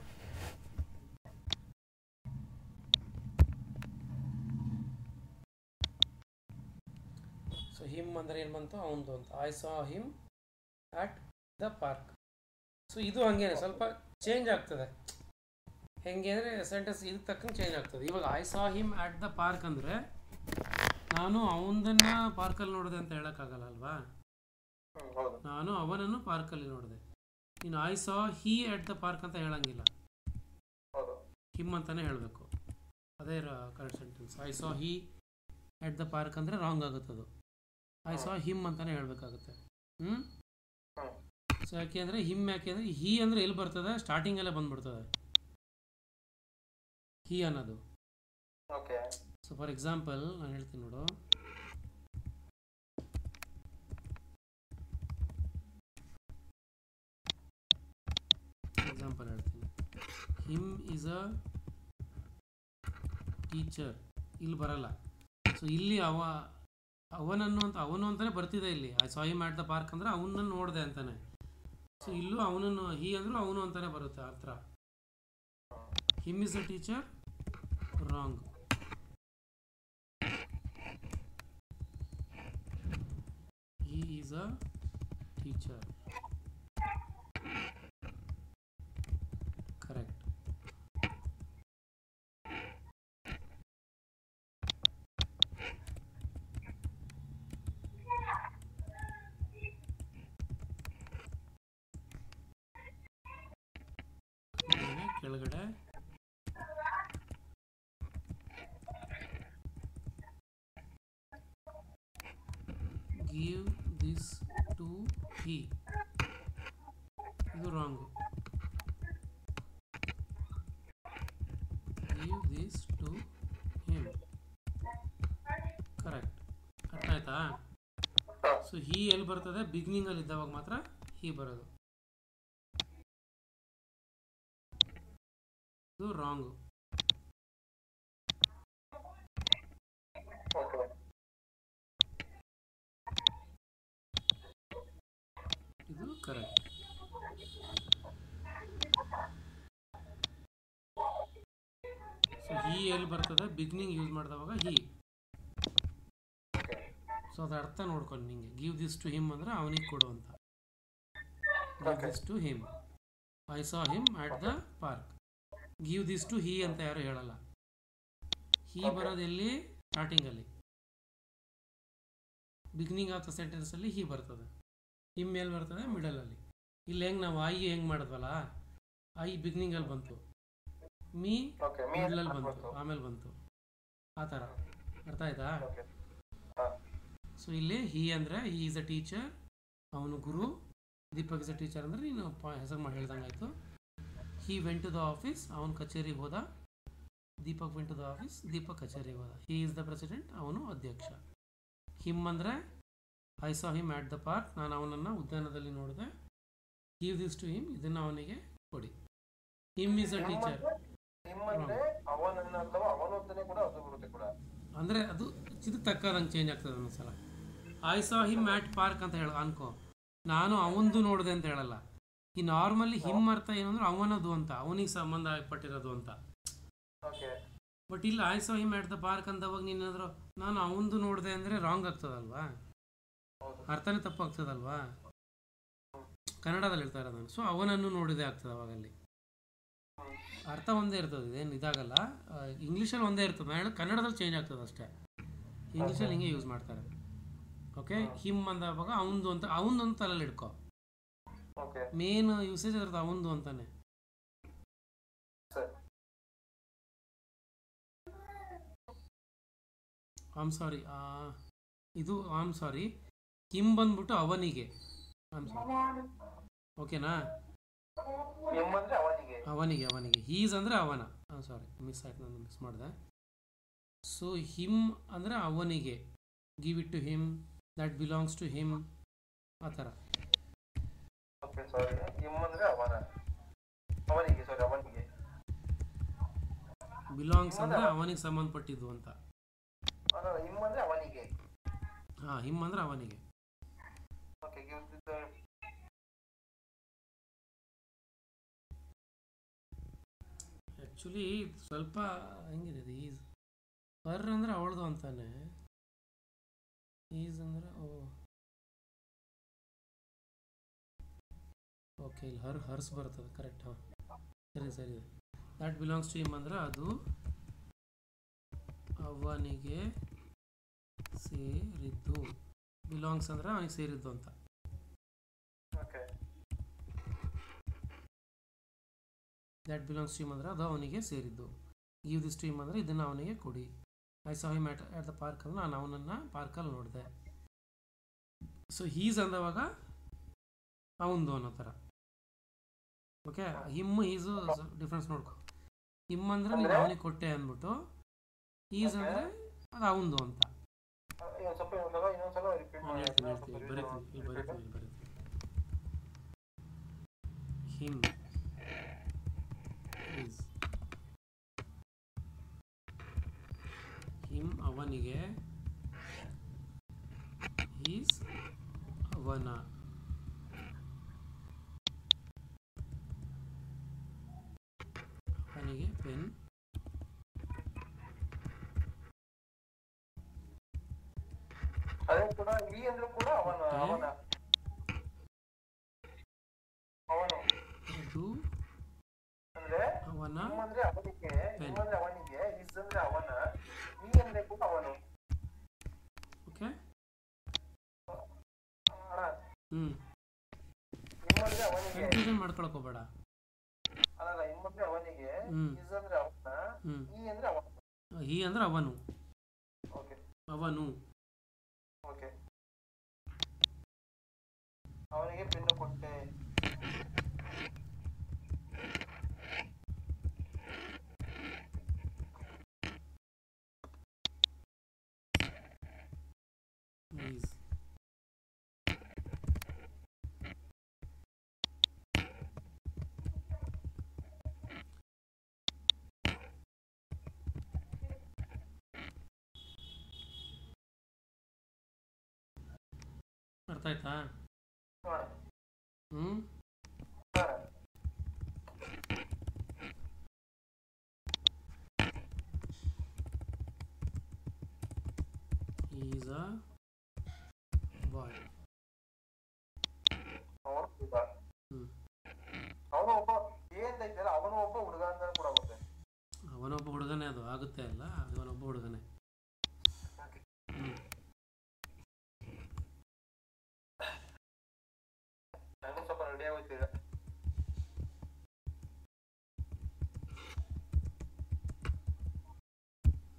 ಸೊ ಹಿಮ್ ಅಂದರೆ ಏನು ಬಂತು? ಅವನದು ಅಂತ. I saw him at the park so ಇದು ಹಂಗೇನೆ. ಸ್ವಲ್ಪ ಚೇಂಜ್ ಆಗ್ತದೆ. ಹೆಂಗೆ ಅಂದರೆ ಸೆಂಟೆನ್ಸ್ ಇದಕ್ಕೆ ತಕ್ಕಂಗೆ ಚೇಂಜ್ ಆಗ್ತದೆ. ಇವಾಗ I saw him at the park ಅಂದರೆ ನಾನು ಅವನದನ್ನು ಪಾರ್ಕಲ್ಲಿ ನೋಡಿದೆ ಅಂತ ಹೇಳೋಕ್ಕಾಗಲ್ಲ ಅಲ್ವಾ? ನಾನು ಅವನನ್ನು ಪಾರ್ಕಲ್ಲಿ ನೋಡಿದೆ. ನೀನು I saw he at the park ಅಂತ ಹೇಳಂಗಿಲ್ಲ. ಹಿಮ್ ಅಂತಾನೆ ಹೇಳಬೇಕು. ಅದೇ correct sentence I saw he at the park ಅಂದರೆ ರಾಂಗ್ ಆಗುತ್ತೆ ಅದು. ಐ ಸಾ ಹಿಮ್ ಅಂತಾನೆ ಹೇಳಬೇಕಾಗುತ್ತೆ. ಹ್ಞೂ ಹ್ಮ್? ಸೊ ಯಾಕೆ ಅಂದರೆ ಹಿಮ್ ಯಾಕೆ ಅಂದರೆ ಹಿ ಅಂದರೆ ಎಲ್ಲಿ ಬರ್ತದೆ? ಸ್ಟಾರ್ಟಿಂಗಲ್ಲೇ ಬಂದ್ಬಿಡ್ತದೆ. ಹಿ ಅನ್ನೋದು. ಸೊ ಫಾರ್ ಎಕ್ಸಾಂಪಲ್ ನಾನು ಹೇಳ್ತೀನಿ ನೋಡು. ಎಕ್ಸಾಂಪಲ್ ಹೇಳ್ತೀನಿ. ಹಿಮ್ ಈಸ್ ಅ ಟೀಚರ್ ಇಲ್ಲಿ ಬರಲ್ಲ. ಸೊ ಇಲ್ಲಿ ಅವ, ಅವನನ್ನು ಅಂತ, ಅವನು ಅಂತಾನೆ ಬರ್ತಿದೆ ಇಲ್ಲಿ. I saw him at the park ಅಂದ್ರೆ ಅವನನ್ನು ನೋಡಿದೆ ಅಂತಾನೆ. ಸೊ ಇಲ್ಲೂ ಅವನನ್ನು ಹಿ ಅಂದ್ರೂ ಅವನು ಅಂತಾನೆ ಬರುತ್ತೆ ಆ ಥರ him is a teacher wrong he is a teacher correct ಆಮೇಲೆ ಕೆಳಗಡೆ give this ಟು ಹಿ ಇದು wrong give this to him correct ಅರ್ಥ ಆಯ್ತಾ? ಸೊ ಹಿ ಎಲ್ಲಿ ಬರ್ತದೆ? ಬಿಗಿನಿಂಗಲ್ಲಿ ಇದ್ದವಾಗ ಮಾತ್ರ ಹಿ ಬರೋದು. ಇದು ರಾಂಗ್ ಓಕೆ ಇದು ಕರೆಕ್ಟ್ ಸೊ ಹಿ ಎಲ್ಲಿ ಬರ್ತದೆ? ಬಿಗ್ನಿಂಗ್ ಯೂಸ್ ಮಾಡಿದವಾಗ ಹಿ ಸೊ ಅದ ಅರ್ಥ ನೋಡ್ಕೊಂಡು ನಿಂಗೆ. ಗಿವ್ ದಿಸ್ ಟು ಹಿಮ್ ಅಂದ್ರೆ ಅವನಿಗೆ ಕೊಡು ಅಂತ. Give this to him I saw him at the park give this to he ಅಂತ ಯಾರು ಹೇಳಲ್ಲ. ಹಿ ಬರೋದೆಲ್ಲಿ ಬರೋದು ಎಲ್ಲಿ? ಸ್ಟಾರ್ಟಿಂಗಲ್ಲಿ ಬಿಗಿನಿಂಗ್ ಆಫ್ ದ ಸೆಂಟೆನ್ಸಲ್ಲಿ ಹಿ ಬರ್ತದೆ. ಹಿಮ್ ಎಲ್ಲಿ ಬರ್ತದೆ ಮಿಡಲಲ್ಲಿ ಇಲ್ಲಿ ಹೆಂಗೆ ನಾವು ಐ ಹೆಂಗೆ ಮಾಡಿದ್ವಲ್ಲ? ಐ ಬಿಗಿನಿಂಗಲ್ಲಿ ಬಂತು. ಮೀ ಮಿಡಲಲ್ಲಿ ಬಂತು ಆಮೇಲೆ ಬಂತು. ಆ ಥರ. ಅರ್ಥ ಆಯ್ತಾ? ಸೊ ಇಲ್ಲಿ ಹಿ ಅಂದರೆ ಹಿ ಈಸ್ ಅ ಟೀಚರ್ ಅವನು ಗುರು ದೀಪಕ್ ಇಸ್ ಅ ಟೀಚರ್ ಅಂದರೆ ನೀನು ಹೆಸರು ಮಾಡಿ ಹೇಳ್ದಂಗೆ ಆಯಿತು. He went to the office ಅವನು ಕಚೇರಿಗೆ ಹೋದ. Deepak went to the office Deepak ಕಚೇರಿಗೆ ಹೋದ. ಹಿ ಈಸ್ ದ ಪ್ರೆಸಿಡೆಂಟ್ ಅವನು ಅಧ್ಯಕ್ಷ. ಹಿಮ್ ಅಂದರೆ I saw him at the park ನಾನು ಅವನನ್ನು ಉದ್ಯಾನದಲ್ಲಿ ನೋಡಿದೆ. ಗಿವ್ ದಿಸ್ ಟು ಹಿಮ್ ಇದನ್ನು ಅವನಿಗೆ ಕೊಡಿ. ಹಿಮ್ ಈಸ್ ಅ ಟೀಚರ್ ನಿಮ್ ಅಂದ್ರೆ ಅವನನ್ನ ಅಥವಾ ಕೂಡ ಅದು ಬರುತ್ತೆ ಕೂಡ. ಅಂದ್ರೆ ಅದು ಇದಕ್ಕೆ ತಕ್ಕದಂಗೆ ಚೇಂಜ್ ಆಗ್ತದೆ ಒಂದೊಂದ್ಸಲ I saw him at park ಅಂತ ಹೇಳ ಅನ್ಕೋ. ನಾನು ಅವಂದು ನೋಡಿದೆ ಅಂತ ಹೇಳಲ್ಲ. ಈ ನಾರ್ಮಲಿ ಹಿಮ್ ಅರ್ಥ ಏನು ಅಂದ್ರೆ ಅವನದು ಅಂತ ಅವನಿಗೆ ಸಂಬಂಧ ಪಟ್ಟಿರೋದು ಅಂತ. ಬಟ್ ಇಲ್ಲಿ I saw him at the park ಅಂತವಾಗ ನೀನಾದ್ರು ನಾನು ಅವಂದು ನೋಡಿದೆ ಅಂದ್ರೆ ರಾಂಗ್ ಆಗ್ತದಲ್ವಾ? ಅರ್ಥನೇ ತಪ್ಪಾಗ್ತದಲ್ವಾ? ಕನ್ನಡದಲ್ಲಿ ಹೇಳ್ತಾ ಇರೋದು ನಾನು. ಸೊ ಅವನನ್ನು ನೋಡಿದೆ ಆಗ್ತದೆ ಅವಾಗಲ್ಲಿ. ಅರ್ಥ ಒಂದೇ ಇರ್ತದೆ ಇದೇನು ಇದಾಗಲ್ಲ. ಇಂಗ್ಲೀಷಲ್ಲಿ ಒಂದೇ ಇರ್ತದೆ. ನಾನು ಹೇಳೋದು ಕನ್ನಡದಲ್ಲಿ ಚೇಂಜ್ ಆಗ್ತದೆ ಅಷ್ಟೇ. ಇಂಗ್ಲೀಷಲ್ಲಿ ಹಿಂಗೆ ಯೂಸ್ ಮಾಡ್ತಾರೆ. ಓಕೆ ಹಿಮ್ ಅಂದಾಗ ಅವನದು ಅಂತ ಅವಂದು ಅಂತ ತಲೆಯಲ್ಲಿ ಇಟ್ಕೋ. ಮೇನ್ ಯೂಸೇಜ್ ಇರ್ತದೆ ಅವಂದು ಅಂತಾನೆ. ಆಮ್ ಸಾರಿ ಇದು ಆಮ್ ಸಾರಿ ಹಿಮ್ ಬಂದ್ಬಿಟ್ಟು ಅವನಿಗೆ. ಆಮ್ ಸಾರಿ ಓಕೆನಾ ಅವನಿಗೆ ಅವನಿಗೆ. ಹೀಸ್ ಅಂದರೆ ಅವನ. ಸಾರಿ ಮಿಸ್ ಆಯ್ತು ನಾನು ಮಿಸ್ ಮಾಡಿದೆ. ಸೊ ಹಿಮ್ ಅಂದರೆ ಅವನಿಗೆ. Give it to him that belongs to him ಆ ಥರ. ಬಿಲಾಂಗ್ಸ್ ಅಂದರೆ ಅವನಿಗೆ ಸಂಬಂಧಪಟ್ಟಿದ್ದು ಅಂತ. ಹಾಂ ಹಿಮ್ ಅಂದರೆ ಅವನಿಗೆ. ಆ್ಯಕ್ಚುಲಿ ಸ್ವಲ್ಪ ಹೆಂಗಿದೆ ಇದು ಈಸ್ ಹರ್ ಅಂದ್ರೆ ಅವಳದು ಅಂತಾನೆ. ಈಸ್ ಅಂದ್ರೆ, ಓ. ಓಕೆ ಇಲ್ಲಿ ಹರ್, ಹರ್ಸ್ ಬರ್ತದೆ ಕರೆಕ್ಟ್ ಹಾಂ. ಸರಿ ಸರಿ. ದಟ್ ಬಿಲಾಂಗ್ಸ್ ಟು ಇಮ್ ಅಂದ್ರೆ ಅದು ಅವನಿಗೆ ಸೇರಿದ್ದು. ಬಿಲಾಂಗ್ಸ್ ಅಂದ್ರೆ ಅವನಿಗೆ ಸೇರಿದ್ದು ಅಂತ. ದ್ಯಾಟ್ ಬಿಲಾಂಗ್ಸ್ ಟು ಹಿಮ್ ಅಂದರೆ ಅದು ಅವನಿಗೆ ಸೇರಿದ್ದು. ಗಿವ್ ದಿಸ್ ಸ್ಟ್ರೀಮ್ ಹಿಮ್ ಅಂದರೆ ಇದನ್ನು ಅವನಿಗೆ ಕೊಡಿ. I saw him at at the park ಅಂದ್ರೆ ನಾನು ಅವನನ್ನು ಪಾರ್ಕಲ್ಲಿ ನೋಡಿದೆ. ಸೊ ಹೀಸ್ ಅಂದವಾಗ ಅವಂದು ಅನ್ನೋ ಥರ. ಓಕೆ ಹಿಮ್ ಈಸು ಡಿಫ್ರೆನ್ಸ್ ನೋಡ್ಕೊ. ಹಿಮ್ ಅಂದರೆ ನೀನು ಅವನಿಗೆ ಕೊಟ್ಟೆ ಅಂದ್ಬಿಟ್ಟು ಈಸ್ ಅಂದರೆ? ಅದು ಅವಂದು ಅಂತ. ಹೇಳ್ತೀನಿ ಹೇಳ್ತೀನಿ. ಬರೀತೀನಿ ಬರೀತೀನಿ ಹಿಮ್ ಈಸ್ ಹಿಮ್ ಅವನಿಗೆ ಈಸ್ ಅವನ ಅವನಿಗೆ ಪೆನ್ ಅದೇ ಕೂಡ ಈ ಅಂದ್ರೆ ಕೂಡ ಅವನ ಅವನ ಅವನು ಇದು ಅಂದ್ರೆ ಅವನ ಹಿಮ್ ಅಂದ್ರೆ ಅವನಿಗೆ Pen. ಹಿಮ್ ಅಂದ್ರೆ ಅವನಿಗೆ ಇಸ್ ಅಂದ್ರೆ ಅವನ ಈ ಅಂದ್ರೆ ಕೂಡ ಅವನು ಓಕೆ. ಹ್ಞೂ ಹಿಮ್ ಕನ್ಫ್ಯೂಷನ್ ಮಾಡ್ಕೊಳಕ್ ಹೋಗ್ಬೇಡ. ಅಲ್ಲಲ್ಲ ಹಿಮ್ ಅವನಿಗೆ. ಇಸ್ ಅಂದ್ರೆ ಅವನ ಈ ಅಂದ್ರೆ ಅವನ. ಈ ಅಂದ್ರೆ ಅವನು. ಓಕೆ. ಅವನು. ಓಕೆ. ಅವನಿಗೆ ಪೆನ್ನು ಕೊಟ್ಟೆ ಈಸ್ ಅರ್ಥ ಆಯ್ತಾ ಹ್ಞೂ ಈಸ್ ಅ ಬಾಯ್. ಅವನೊಬ್ಬ ಹುಡುಗನೇ ಅದು ಆಗುತ್ತೆ ಅಲ್ಲ? ಅವನೊಬ್ಬ ಹುಡುಗನೇ ಹ್ಞೂ ನನಗೂ ಸ್ವಲ್ಪ ರೆಡಿ ಆಗೋಯ್ತು ಈಗ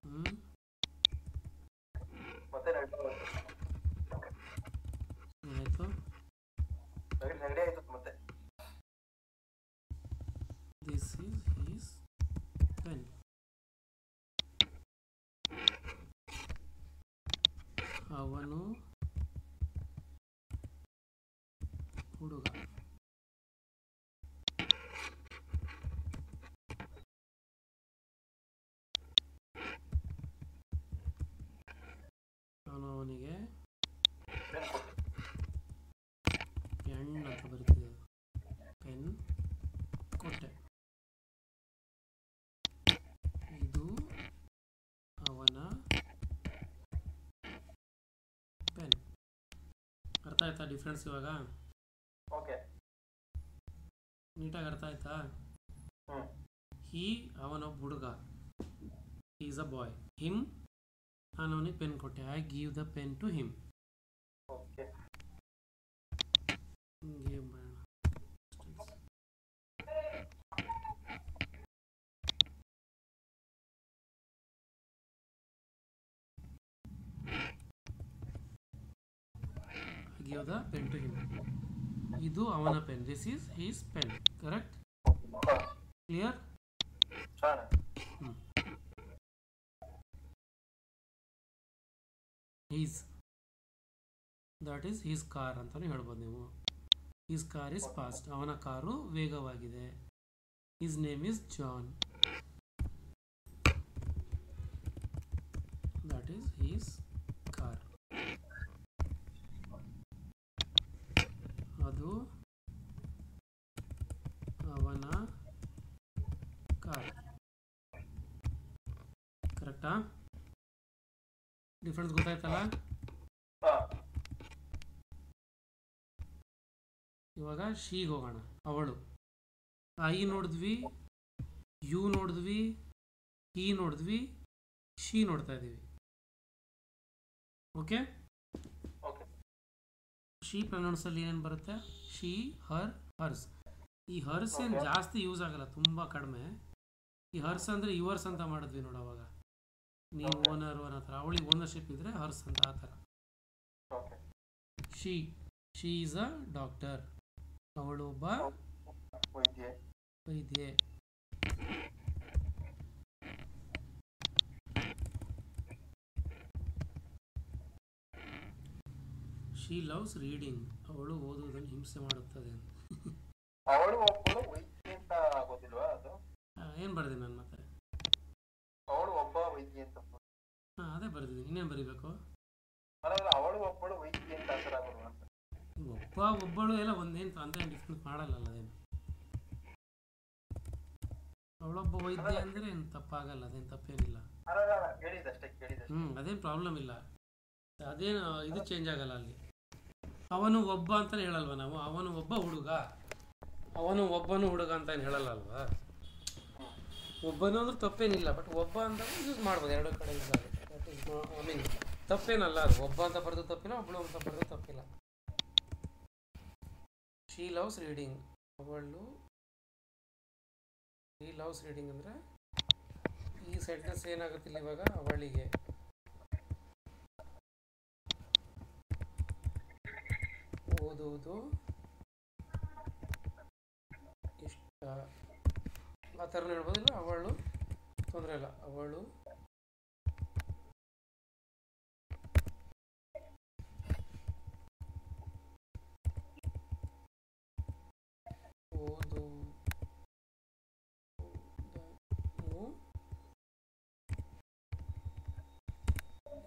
ಹ್ಞೂ ಮತ್ತೆ ರೆಡಿ ಆಗೋಯ್ತು ಏನಾಯಿತು ರೆಡಿ ರೆಡಿ ಆಯ್ತು ಮತ್ತೆ ದಿಸ್ ಈಸ್ ಹೀಸ್ ಪೆನ್ ಅವನು ಹುಡುಗ ಅವನು ಅವನಿಗೆ ಪೆನ್ ಕೊಟ್ಟು ಪೆನ್ ಅಂತ ಬರೀತಿದೆ ಪೆನ್ ಕೊಟ್ಟೆ ಇದು ಅವನ ಪೆನ್ ಅರ್ಥ ಆಯ್ತಾ ಡಿಫ್ರೆನ್ಸ್ ಇವಾಗ ಓಕೆ ನೀಟಾಗಿ ಅರ್ಥ ಆಯ್ತಾ ಹ್ಮ್ ಹಿ ಅವನೊಬ್ಬ ಹುಡುಗ ಈಸ್ ಅ ಬಾಯ್ ಹಿಮ್ ನಾನು ಅವನಿಗೆ ಪೆನ್ ಕೊಟ್ಟೆ I give the pen to him okay game ಮಾಡೋಣ ಗಿವ್ ದ ಪೆನ್ ಇದು ಅವನ pen this is his pen correct clear ಚೆನ್ನಾಗಿ ದಟ್ ಈಸ್ ಹೀಸ್ ಕಾರ್ ಅಂತಲೇ ಹೇಳ್ಬೋದು ನೀವು. ಹೀಸ್ ಕಾರ್ ಇಸ್ ಫಾಸ್ಟ್ ಅವನ ಕಾರು ವೇಗವಾಗಿದೆ. His name is John that is his car ಅದು ಅವನ ಕಾರ್ ಕರೆಕ್ಟಾ ಡಿಫ್ರೆನ್ಸ್ ಗೊತ್ತಾಯ್ತಲ್ಲ? ಇವಾಗ ಶೀಗೆ ಹೋಗೋಣ ಅವಳು. ಐ ನೋಡಿದ್ವಿ ಯು ನೋಡಿದ್ವಿ ಈ ನೋಡಿದ್ವಿ ಶಿ ನೋಡ್ತಾ ಇದ್ದೀವಿ. ಓಕೆ ಶಿ ಪ್ರನೌನ್ಸಲ್ಲಿ ಏನೇನು ಬರುತ್ತೆ? ಶಿ ಹರ್ ಹರ್ಸ್ ಈ ಹರ್ಸ್ ಏನು ಜಾಸ್ತಿ ಯೂಸ್ ಆಗಲ್ಲ ತುಂಬ ಕಡಿಮೆ. ಈ ಹರ್ಸ್ ಅಂದರೆ ಯುವರ್ಸ್ ಅಂತ ಮಾಡಿದ್ವಿ ನೋಡು ಅವಾಗ. ನೀವು ಓನರ್ ಅವರ ಹತ್ರ. ಅವಳಿಗೆ ಓನರ್ಶಿಪ್ ಇದ್ರೆ ಹರ್ಸ್ ಅಂತ ಆ ಥರ. She she is a doctor ಅವಳು ಒಬ್ಬ ವೈದ್ಯೆ. ಶಿ ಲವ್ಸ್ ರೀಡಿಂಗ್ ಅವಳು ಓದುವುದನ್ನು ಹಿಂಸೆ ಮಾಡುತ್ತದೆ ಅವಳು ಒಬ್ಬಳು ವೈದ್ಯೆ ಅಂತ ಗೊತ್ತಿಲ್ವಾ ಅದು? ಏನು ಬರೆದೆ ನಾನು ಮತ್ತೆ ಅವಳು ವೈದ್ಯ ಅಂತ ಹಾಂ ಅದೇ ಬರೆದಿದ್ದೀನಿ. ಇನ್ನೇನು ಬರೀಬೇಕು? ಅವಳು ಒಬ್ಬಳು ವೈದ್ಯ ಅಂತ ಆನ್ಸರ್ ಆಗೋಲ್ವಾ ಒಬ್ಬ ಒಬ್ಬಳು ಎಲ್ಲ ಒಂದೇನು ಅಂತ ಡಿಫ್ರೆನ್ಸ್ ಮಾಡಲ್ಲ ಅದೇನು? ಅವಳೊಬ್ಬ ವೈದ್ಯ ಅಂದ್ರೆ ಏನು ತಪ್ಪಾಗಲ್ಲ ಅದೇನು ತಪ್ಪೇನಿಲ್ಲ. ಹ್ಮ್ ಅದೇನು ಪ್ರಾಬ್ಲಮ್ ಇಲ್ಲ. ಅದೇನು ಇದು ಚೇಂಜ್ ಆಗಲ್ಲ ಅಲ್ಲಿ. ಅವನು ಒಬ್ಬ ಅಂತ ಹೇಳಲ್ವಾ ನಾವು? ಅವನು ಒಬ್ಬ ಹುಡುಗ. ಅವನು ಒಬ್ಬನು ಹುಡುಗ ಅಂತ ಏನು ಹೇಳಲ್ಲ ಅಲ್ವಾ? ಒಬ್ಬನು ಅಂದ್ರೆ ತಪ್ಪೇನಿಲ್ಲ ಬಟ್ ಒಬ್ಬ ಅಂತ ಯೂಸ್ ಮಾಡ್ಬೋದು ಎರಡು ಕಡೆ ಯೂಸ್ ಆಗುತ್ತೆ ಐ ಮೀನ್ ತಪ್ಪೇನಲ್ಲ ಅದು. ಒಬ್ಬ ಅಂತ ಬರೆದು ತಪ್ಪಿಲ್ಲ ಒಬ್ಬಳು ಅಂತ ಬರೆದು ತಪ್ಪಿಲ್ಲ. ಶೀ ಲವ್ಸ್ ರೀಡಿಂಗ್ ಅವಳು ಶೀ ಲವ್ಸ್ ರೀಡಿಂಗ್ ಅಂದರೆ ಈ ಸೆಂಟೆನ್ಸ್ ಏನಾಗುತ್ತಿಲ್ಲ ಇವಾಗ? ಅವಳಿಗೆ. ಓದುವುದು ಇಷ್ಟ. ಆ ಥರ ಹೇಳ್ಬೋದಿಲ್ಲ ಅವಳು ತೊಂದರೆ ಇಲ್ಲ. ಅವಳು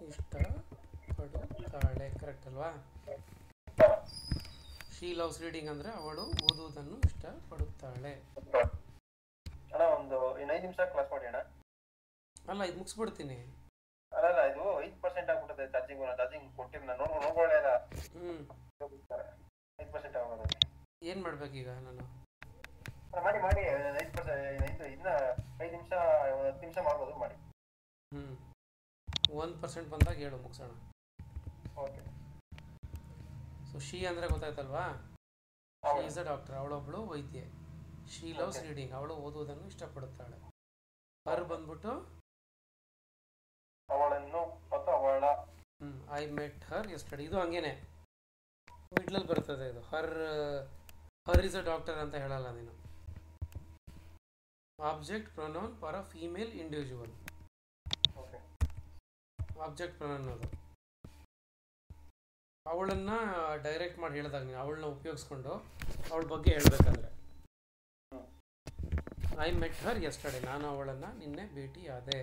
ಇಷ್ಟ ಇಷ್ಟಪಡುತ್ತಾಳೆ ಕರೆಕ್ಟ್ ಅಲ್ವಾ? ಶೀ ಲವ್ಸ್ ರೀಡಿಂಗ್ ಅಂದರೆ ಅವಳು ಓದುವುದನ್ನು ಇಷ್ಟಪಡುತ್ತಾಳೆ. ಒಂದು ಐದು ನಿಮಿಷ ಕ್ಲಾಸ್ ಮಾಡಿ ಅಣ್ಣ. ಅಲ್ಲ ಇದು ಮುಗಿಸ್ಬಿಡ್ತೀನಿ. ಅಲ್ಲ ಅಲ್ಲ ಇದು ಐದು ಪರ್ಸೆಂಟ್ ಆಗ್ಬಿಟ್ಟದೆ ಚಾರ್ಜಿಂಗ್ ಚಾರ್ಜಿಂಗ್ ಕೊಟ್ಟಿಲ್ಲ ನಾನು ನೋಡ್ ನೋಡ್ಕೊಳ್ಳೆ ಹ್ಞೂ ಐದು ಪರ್ಸೆಂಟ್ ಆಗೋದು ಏನು ಈಗ ನಾನು? ಮಾಡಿ ಮಾಡಿ ಐದು ಪರ್ಸೆಂಟ್ ಐದು ಇನ್ನ ಐದು ನಿಮಿಷ ಹತ್ತು ನಿಮಿಷ ಮಾಡ್ಬೋದು ಮಾಡಿ. ಹ್ಞೂ ಒಂದು ಪರ್ಸೆಂಟ್ ಬಂದಾಗ ಹೇಳು ಮುಗಿಸೋಣ. ಓಕೆ ಸೊ ಶಿ ಅಂದರೆ ಗೊತ್ತಾಯ್ತಲ್ವಾ? ಶಿ ಈಸ್ ಅ ಡಾಕ್ಟರ್ ಅವಳೊಬ್ಬಳು ವೈದ್ಯೆ. She loves. ರೀಡಿಂಗ್ ಅವಳು ಓದುವುದನ್ನು ಇಷ್ಟಪಡುತ್ತಾಳೆ. ಹರ್ ಬಂದ್ಬಿಟ್ಟು? ಅವಳನ್ನು ಮತ್ತು ಅವಳ ಐ ಮೆಟ್ ಹರ್ ಎಸ್ಟಡಿ ಇದು ಹಂಗೇನೆ. ಮಿಡ್ಲಲ್ಲಿ ಬರ್ತದೆ ಇದು. ಹರ್ ಹರ್ ಇಸ್ ಅ ಡಾಕ್ಟರ್ ಅಂತ ಹೇಳಲ್ಲ ನೀನು. Object pronoun for a female individual okay object pronoun ಅದು. ಅವಳನ್ನ ಡೈರೆಕ್ಟ್ ಮಾಡಿ ಹೇಳಿದಾಗ ನೀನು ಅವಳನ್ನ ಉಪಯೋಗಿಸ್ಕೊಂಡು ಅವಳ ಬಗ್ಗೆ ಹೇಳಬೇಕಾದ್ರೆ. ಐ ಮೆಟ್ ಹರ್ ಎಸ್ಟಡೆ ನಾನು ಅವಳನ್ನು ನಿನ್ನೆ ಭೇಟಿಯಾದೆ.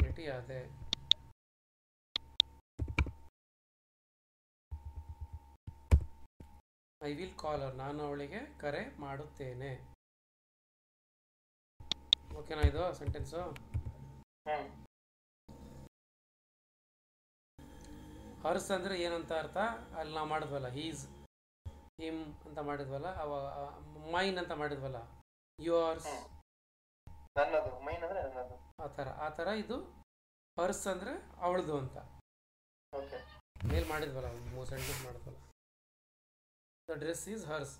ಭೇಟಿಯಾದೆ. ಐ ವಿಲ್ ಕಾಲರ್ ನಾನು ಅವಳಿಗೆ ಕರೆ ಮಾಡುತ್ತೇನೆ. ಓಕೆನಾ ಇದು ಸೆಂಟೆನ್ಸು ಹರ್ಸ್ ಅಂದರೆ ಏನಂತ ಅರ್ಥ? ಅಲ್ಲಿ ನಾವು ಮಾಡಿದ್ವಲ್ಲ ಹೀಸ್ ಹಿಮ್ ಅಂತ ಮಾಡಿದ್ವಲ್ಲ ಅವ ಮೈನ್ ಅಂತ ಮಾಡಿದ್ವಲ್ಲ. ಯುವರ್ಸ್. ನನ್ನದು ಮೈನ್ ಅಂದ್ರೆ ನನ್ನದು. ಆ ಥರ ಆ ಥರ ಇದು ಹರ್ಸ್ ಅಂದರೆ ಅವಳದು ಅಂತ. ಓಕೆ ಮೇಲ್ ಮಾಡಿದ್ವಲ್ಲ ಮೂರು ಸೆಂಟೆನ್ಸ್ ಮಾಡಿದ್ವಲ್ಲ. ದ ಡ್ರೆಸ್ ಈಸ್ ಹರ್ಸ್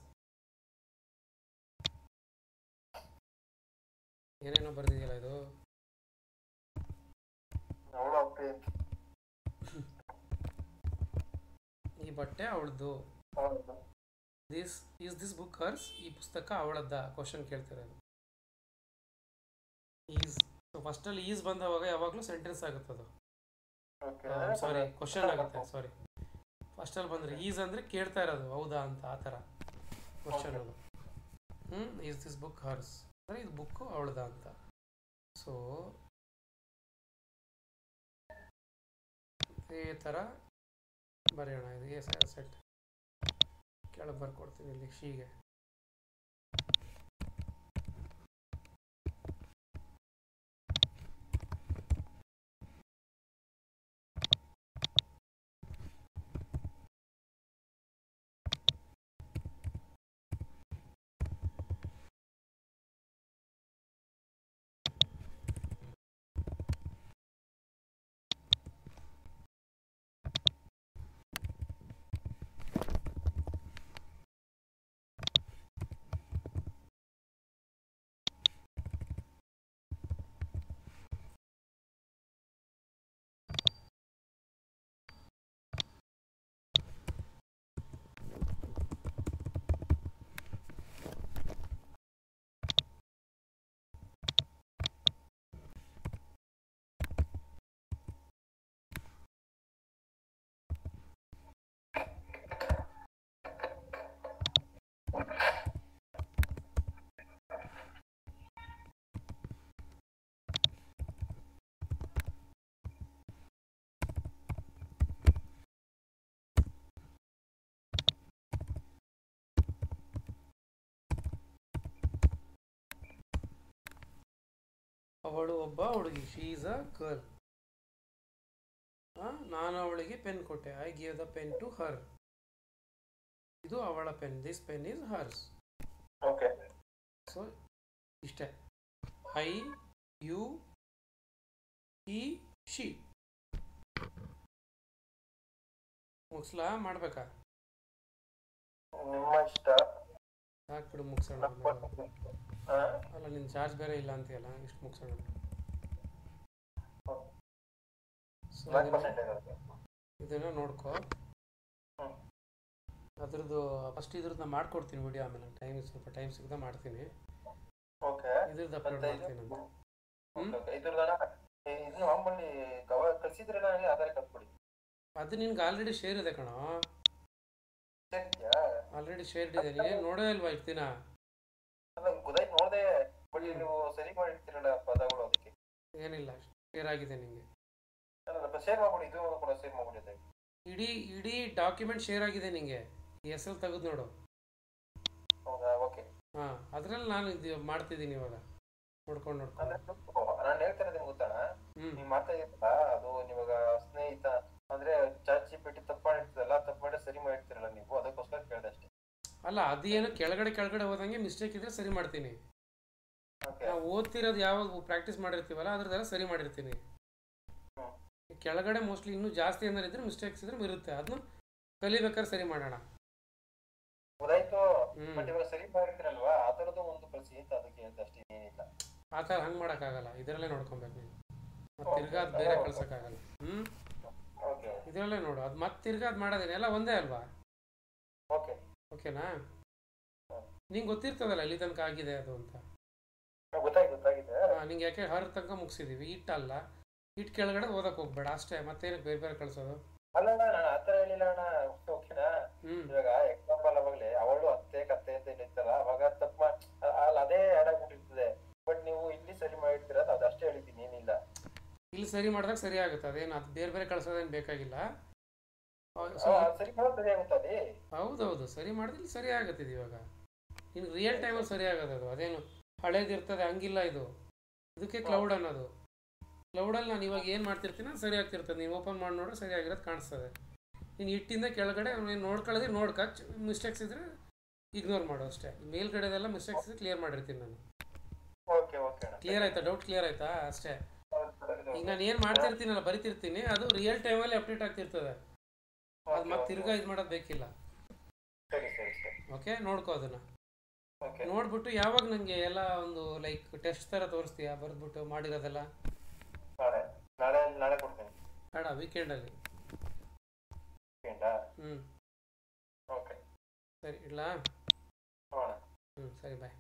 ಏನೇನೋ ಬರ್ದಿದೆಯಲ್ಲ ಇದು? ಈ ಬಟ್ಟೆ ಅವಳದು. ಹೌದು. This is this book hers ಈ ಪುಸ್ತಕ ಅವಳದ್ದ ಕ್ವಶನ್ ಕೇಳ್ತಿರೋದು ಈಸ್ ಸೊ ಫಸ್ಟಲ್ಲಿ ಈಸ್ ಬಂದವಾಗ ಯಾವಾಗಲೂ ಸೆಂಟೆನ್ಸ್ ಆಗುತ್ತೆ ಅದು. ಸಾರಿ ಕ್ವಶನ್ ಆಗುತ್ತೆ ಸಾರಿ ಫಸ್ಟಲ್ಲಿ ಬಂದರೆ ಈಸ್ ಅಂದರೆ ಕೇಳ್ತಾ ಇರೋದು ಹೌದಾ ಅಂತ ಆ ಥರ. ಕ್ವಶನ್ ಅದು. ಹ್ಞೂ ಈಸ್ ದಿಸ್ ಬುಕ್ ಹರ್ಸ್ ಅಂದರೆ ಇದು ಬುಕ್ಕು ಅವಳದ ಅಂತ. ಸೊ ಇದೇ ಥರ ಬರೆಯೋಣ ಇದು. ಎ ಸೆಟ್ ಕೆಳಗೆ ಬರ್ಕೊಡ್ತೀನಿ ಇಲ್ಲಿ ಅವಳು ಒಬ್ಬ ಹುಡುಗಿ. ಶಿ ಈಸ್ ಅ ಗರ್ಲ್ ನಾನು ಅವಳಿಗೆ ಪೆನ್ ಕೊಟ್ಟೆ. I give the pen to her ಇದು ಅವಳ pen this pen is hers okay so ಇಷ್ಟೇ. ಐ ಯು ಇ ಶಿ ಮುಗಿಸ್ಲಾ ಮಾಡ್ಬೇಕಾ? ನಿಮ್ಮ ಇಷ್ಟ. ಸಾಕ್ಬಿಡು ಮುಗಿಸೋಣ ಮುಗ್ಸೋಣ ಅಲ್ಲ ನಿನ್ ಚಾರ್ಜ್ ಬೇರೆ ಇಲ್ಲ ಅಂತೀಯಲ್ಲ ಇಷ್ಟು ಮುಗಿಸೋಣ. ಸೊ ಇದನ್ನ ನೋಡ್ಕೊ. ಅದ್ರದ್ದು ಫಸ್ಟ್ ಇದ್ರದ್ದು ನಾನು ಮಾಡ್ಕೊಡ್ತೀನಿ ವಿಡಿಯೋ ಆಮೇಲೆ ಟೈಮ್ ಸ್ವಲ್ಪ ಟೈಮ್ ಸಿಗದೆ ಮಾಡ್ತೀನಿ. ಇದ್ರದ್ದು ಅಪ್ಲೋಡ್? ಮಾಡ್ತೀನಿ ಅದು ನಿನ್ಗೆ ಆಲ್ರೆಡಿ ಶೇರ್ ಇದೆ ಕಣೋ. ಆಲ್ರೆಡಿ ಶೇರ್ ಇದೆ. ನೀನೇನು ನೋಡೇ ಇಲ್ವಾ ಇಷ್ಟು ದಿನ? ನೋಡೆ ಗೊತ್ತಾಯ್ತು ನೋಡ್ದೆ ಬಟ್ ನೀವು ಸರಿ ಮಾಡಿರ್ತೀರಲ್ಲ ಪದಗಳು ಅದಕ್ಕೆ. ಏನಿಲ್ಲ ಶೇರ್ ಆಗಿದೆ ನಿಮಗೆ. ಶೇರ್ ಮಾಡ್ಬಿಡಿ ಇದು ಕೂಡ ಶೇರ್ ಮಾಡ್ಬಿಡಿ ಇಡೀ ಇಡೀ ಡಾಕ್ಯುಮೆಂಟ್ ಶೇರ್ ಆಗಿದೆ ನಿಮಗೆ ಎಲ್ ತೆಗೆದು ನೋಡು. ಹೌದಾ? ಓಕೆ ಹಾ ಅದರಲ್ಲಿ ನಾನು ಇದು ಮಾಡ್ತಿದ್ದೀನಿ ಇವಾಗ. ನೋಡ್ಕೊಂಡು ನೋಡ್ಕೊಂಡು ನಾನು ಹೇಳ್ತಾ ಇರೋದೇನು ಗೊತ್ತಾ ನೀವು ಮಾಡ್ತಾ ಅದು ನಿಮಗೆ ಸ್ನೇಹಿತ ಅಂದ್ರೆ ಚಾಚಿ ಪೆಟ್ಟಿ ತಪ್ಪು ಮಾಡಿರ್ತದಲ್ಲ ತಪ್ಪು ಮಾಡಿ ಸರಿ ಮಾಡಿರ್ತೀರಲ್ಲ ನೀವು? ಅದಕ್ಕೋಸ್ಕರ ಕೇಳಿದೆ ಅಷ್ಟೇ. ಅಲ್ಲ ಅದೇನು ಕೆಳಗಡೆ ಕೆಳಗಡೆ ಹೋದಂಗೆ ಮಿಸ್ಟೇಕ್ ಇದ್ರೆ ಸರಿ ಮಾಡ್ತೀನಿ. ನಾವು ಓದ್ತಿರೋದು ಯಾವಾಗ ಪ್ರಾಕ್ಟೀಸ್ ಮಾಡಿರ್ತೀವಲ್ಲ ಅದ್ರದ್ದೆಲ್ಲ ಸರಿ ಮಾಡಿರ್ತೀನಿ. ಕೆಳಗಡೆ ಮೋಸ್ಟ್ಲಿ ಇನ್ನೂ ಜಾಸ್ತಿ ಏನಾರು ಇದ್ರೆ ಮಿಸ್ಟೇಕ್ಸ್ ಇದ್ರೆ ಇರುತ್ತೆ. ಅದನ್ನು ಕಲಿಬೇಕಾದ್ರೆ ಸರಿ ಮಾಡೋಣ. ಆ ಥರ ಹಂಗೆ ಮಾಡೋಕ್ಕಾಗಲ್ಲ. ಇದರಲ್ಲೇ ನೋಡ್ಕೊಬೇಕು ನೀವು. ಮತ್ತೆ ತಿರ್ಗಾ ಅದು ಬೇರೆ ಕಳ್ಸೋಕ್ಕಾಗಲ್ಲ. ಹ್ಞೂ ಇದರಲ್ಲೇ ನೋಡು. ಅದು ಮತ್ತೆ ತಿರ್ಗಾ ಅದು ಮಾಡೋದೇನೆ. ಎಲ್ಲ ಒಂದೇ ಅಲ್ವಾ? ಓಕೆ. ಓಕೆನಾ? ನಿಂಗೆ ಗೊತ್ತಿರ್ತದಲ್ಲ ಇಲ್ಲಿ ತನಕ ಆಗಿದೆ ಅದು ಅಂತ? ಗೊತ್ತಾಗಿದೆ. ನಿಂಗೆ ಯಾಕೆ ಹರ್ ತನಕ ಮುಗಿಸಿದೀವಿ? ಇಟ್ಟಲ್ಲ ಹಿಟ್ ಕೆಳಗಡೆ ಓದಕ್ಕೆ ಹೋಗ್ಬೇಡ. ಅಷ್ಟೇ. ಮತ್ತೇನಕ್ಕೆ ಬೇರೆ ಬೇರೆ ಕಳಿಸೋದು? ಅಲ್ಲ ಆತರ ಹೇಳಿಲ್ಲ ಅಣ್ಣ. ಓಕೆನಾ ಹ್ಞೂ ಇವಾಗ ಎಕ್ಸಾಂಪಲ್ ಅವಾಗ್ಲೇ ಅವಳು ಅತ್ತೆ ಕತ್ತೆ ಅಂತ ಹೇಳಿತ್ತಲ್ಲ ಅವಾಗ ತಪ್ಪ ಅಲ್ಲಿ ಅದೇ ಆಡ್ ಆಗ್ಬಿಟ್ಟಿರ್ತದೆ ಬಟ್ ನೀವು ಇಲ್ಲಿ ಸರಿ ಮಾಡಿರ್ತೀರ ಅದು ಅಷ್ಟೇ ಹೇಳಿದ್ದೀನಿ ಏನಿಲ್ಲ ಇಲ್ಲಿ ಸರಿ ಮಾಡಿದಾಗ ಸರಿ ಆಗುತ್ತೆ. ಅದೇನು ಅದು ಬೇರೆ ಬೇರೆ ಕಳ್ಸೋದೇನು ಬೇಕಾಗಿಲ್ಲ. ಹೌದೌದು ಸರಿ ಮಾಡಿದ್ರೆ ಇಲ್ಲಿ ಸರಿ ಆಗುತ್ತೆ ಇದು ಇವಾಗ. ಇನ್ನು ರಿಯಲ್ ಟೈಮಲ್ಲಿ ಸರಿ ಆಗೋದು ಅದು. ಅದೇನು ಹಳೇದಿರ್ತದೆ ಹಂಗಿಲ್ಲ ಇದು. ಇದಕ್ಕೆ ಕ್ಲೌಡ್ ಅನ್ನೋದು. ಕ್ಲೌಡಲ್ಲಿ ನಾನು ಇವಾಗ ಏನು ಮಾಡ್ತಿರ್ತೀನಿ ಅದು ಸರಿ ಆಗ್ತಿರ್ತದೆ. ನೀವು ಓಪನ್ ಮಾಡಿ ನೋಡ್ರೆ ಸರಿ ಆಗಿರೋದು ಕಾಣಿಸ್ತದೆ. ನೀನು ಇಟ್ಟಿಂದ ಕೆಳಗಡೆ ನೀನು ನೋಡ್ಕೊಳ್ಳೋದೇ ನೋಡ್ಕ. ಮಿಸ್ಟೇಕ್ಸ್ ಇದ್ರೆ ಇಗ್ನೋರ್ ಮಾಡು ಅಷ್ಟೇ. ಮೇಲ್ಗಡೆದೆಲ್ಲ ಮಿಸ್ಟೇಕ್ಸ್ ಕ್ಲಿಯರ್ ಮಾಡಿರ್ತೀನಿ ನಾನು. ಓಕೆ ಓಕೆ ಕ್ಲಿಯರ್ ಆಯ್ತಾ? ಡೌಟ್ ಕ್ಲಿಯರ್ ಆಯ್ತಾ? ಅಷ್ಟೇ. ಈಗ ನಾನು ಏನು ಮಾಡ್ತಿರ್ತೀನಲ್ಲ ಬರಿತಿರ್ತೀನಿ. ಅದು ರಿಯಲ್ ಟೈಮಲ್ಲಿ ಅಪ್ಡೇಟ್ ಆಗ್ತಿರ್ತದೆ. ಅದು ಮತ್ತೆ ತಿರ್ಗಾ ಇದು ಮಾಡೋದು ಬೇಕಿಲ್ಲ. ಸರಿ ಸರಿ ಸರಿ. ಓಕೆ ನೋಡ್ಕೋ ಅದನ್ನು. ಓಕೆ ನೋಡ್ಬಿಟ್ಟು ಯಾವಾಗ ನನಗೆ ಎಲ್ಲ ಒಂದು ಲೈಕ್ ಟೆಸ್ಟ್ ಥರ ತೋರಿಸ್ತೀಯಾ? ಬರೆದ್ಬಿಟ್ಟು ಮಾಡಿರೋದೆಲ್ಲ? ಬೇಡ ವೀಕೆಂಡಲ್ಲಿ ಹ್ಞೂ ಓಕೆ ಸರಿ ಇಡ್ಲಾ? ಹ್ಞೂ ಸರಿ ಬಾಯ್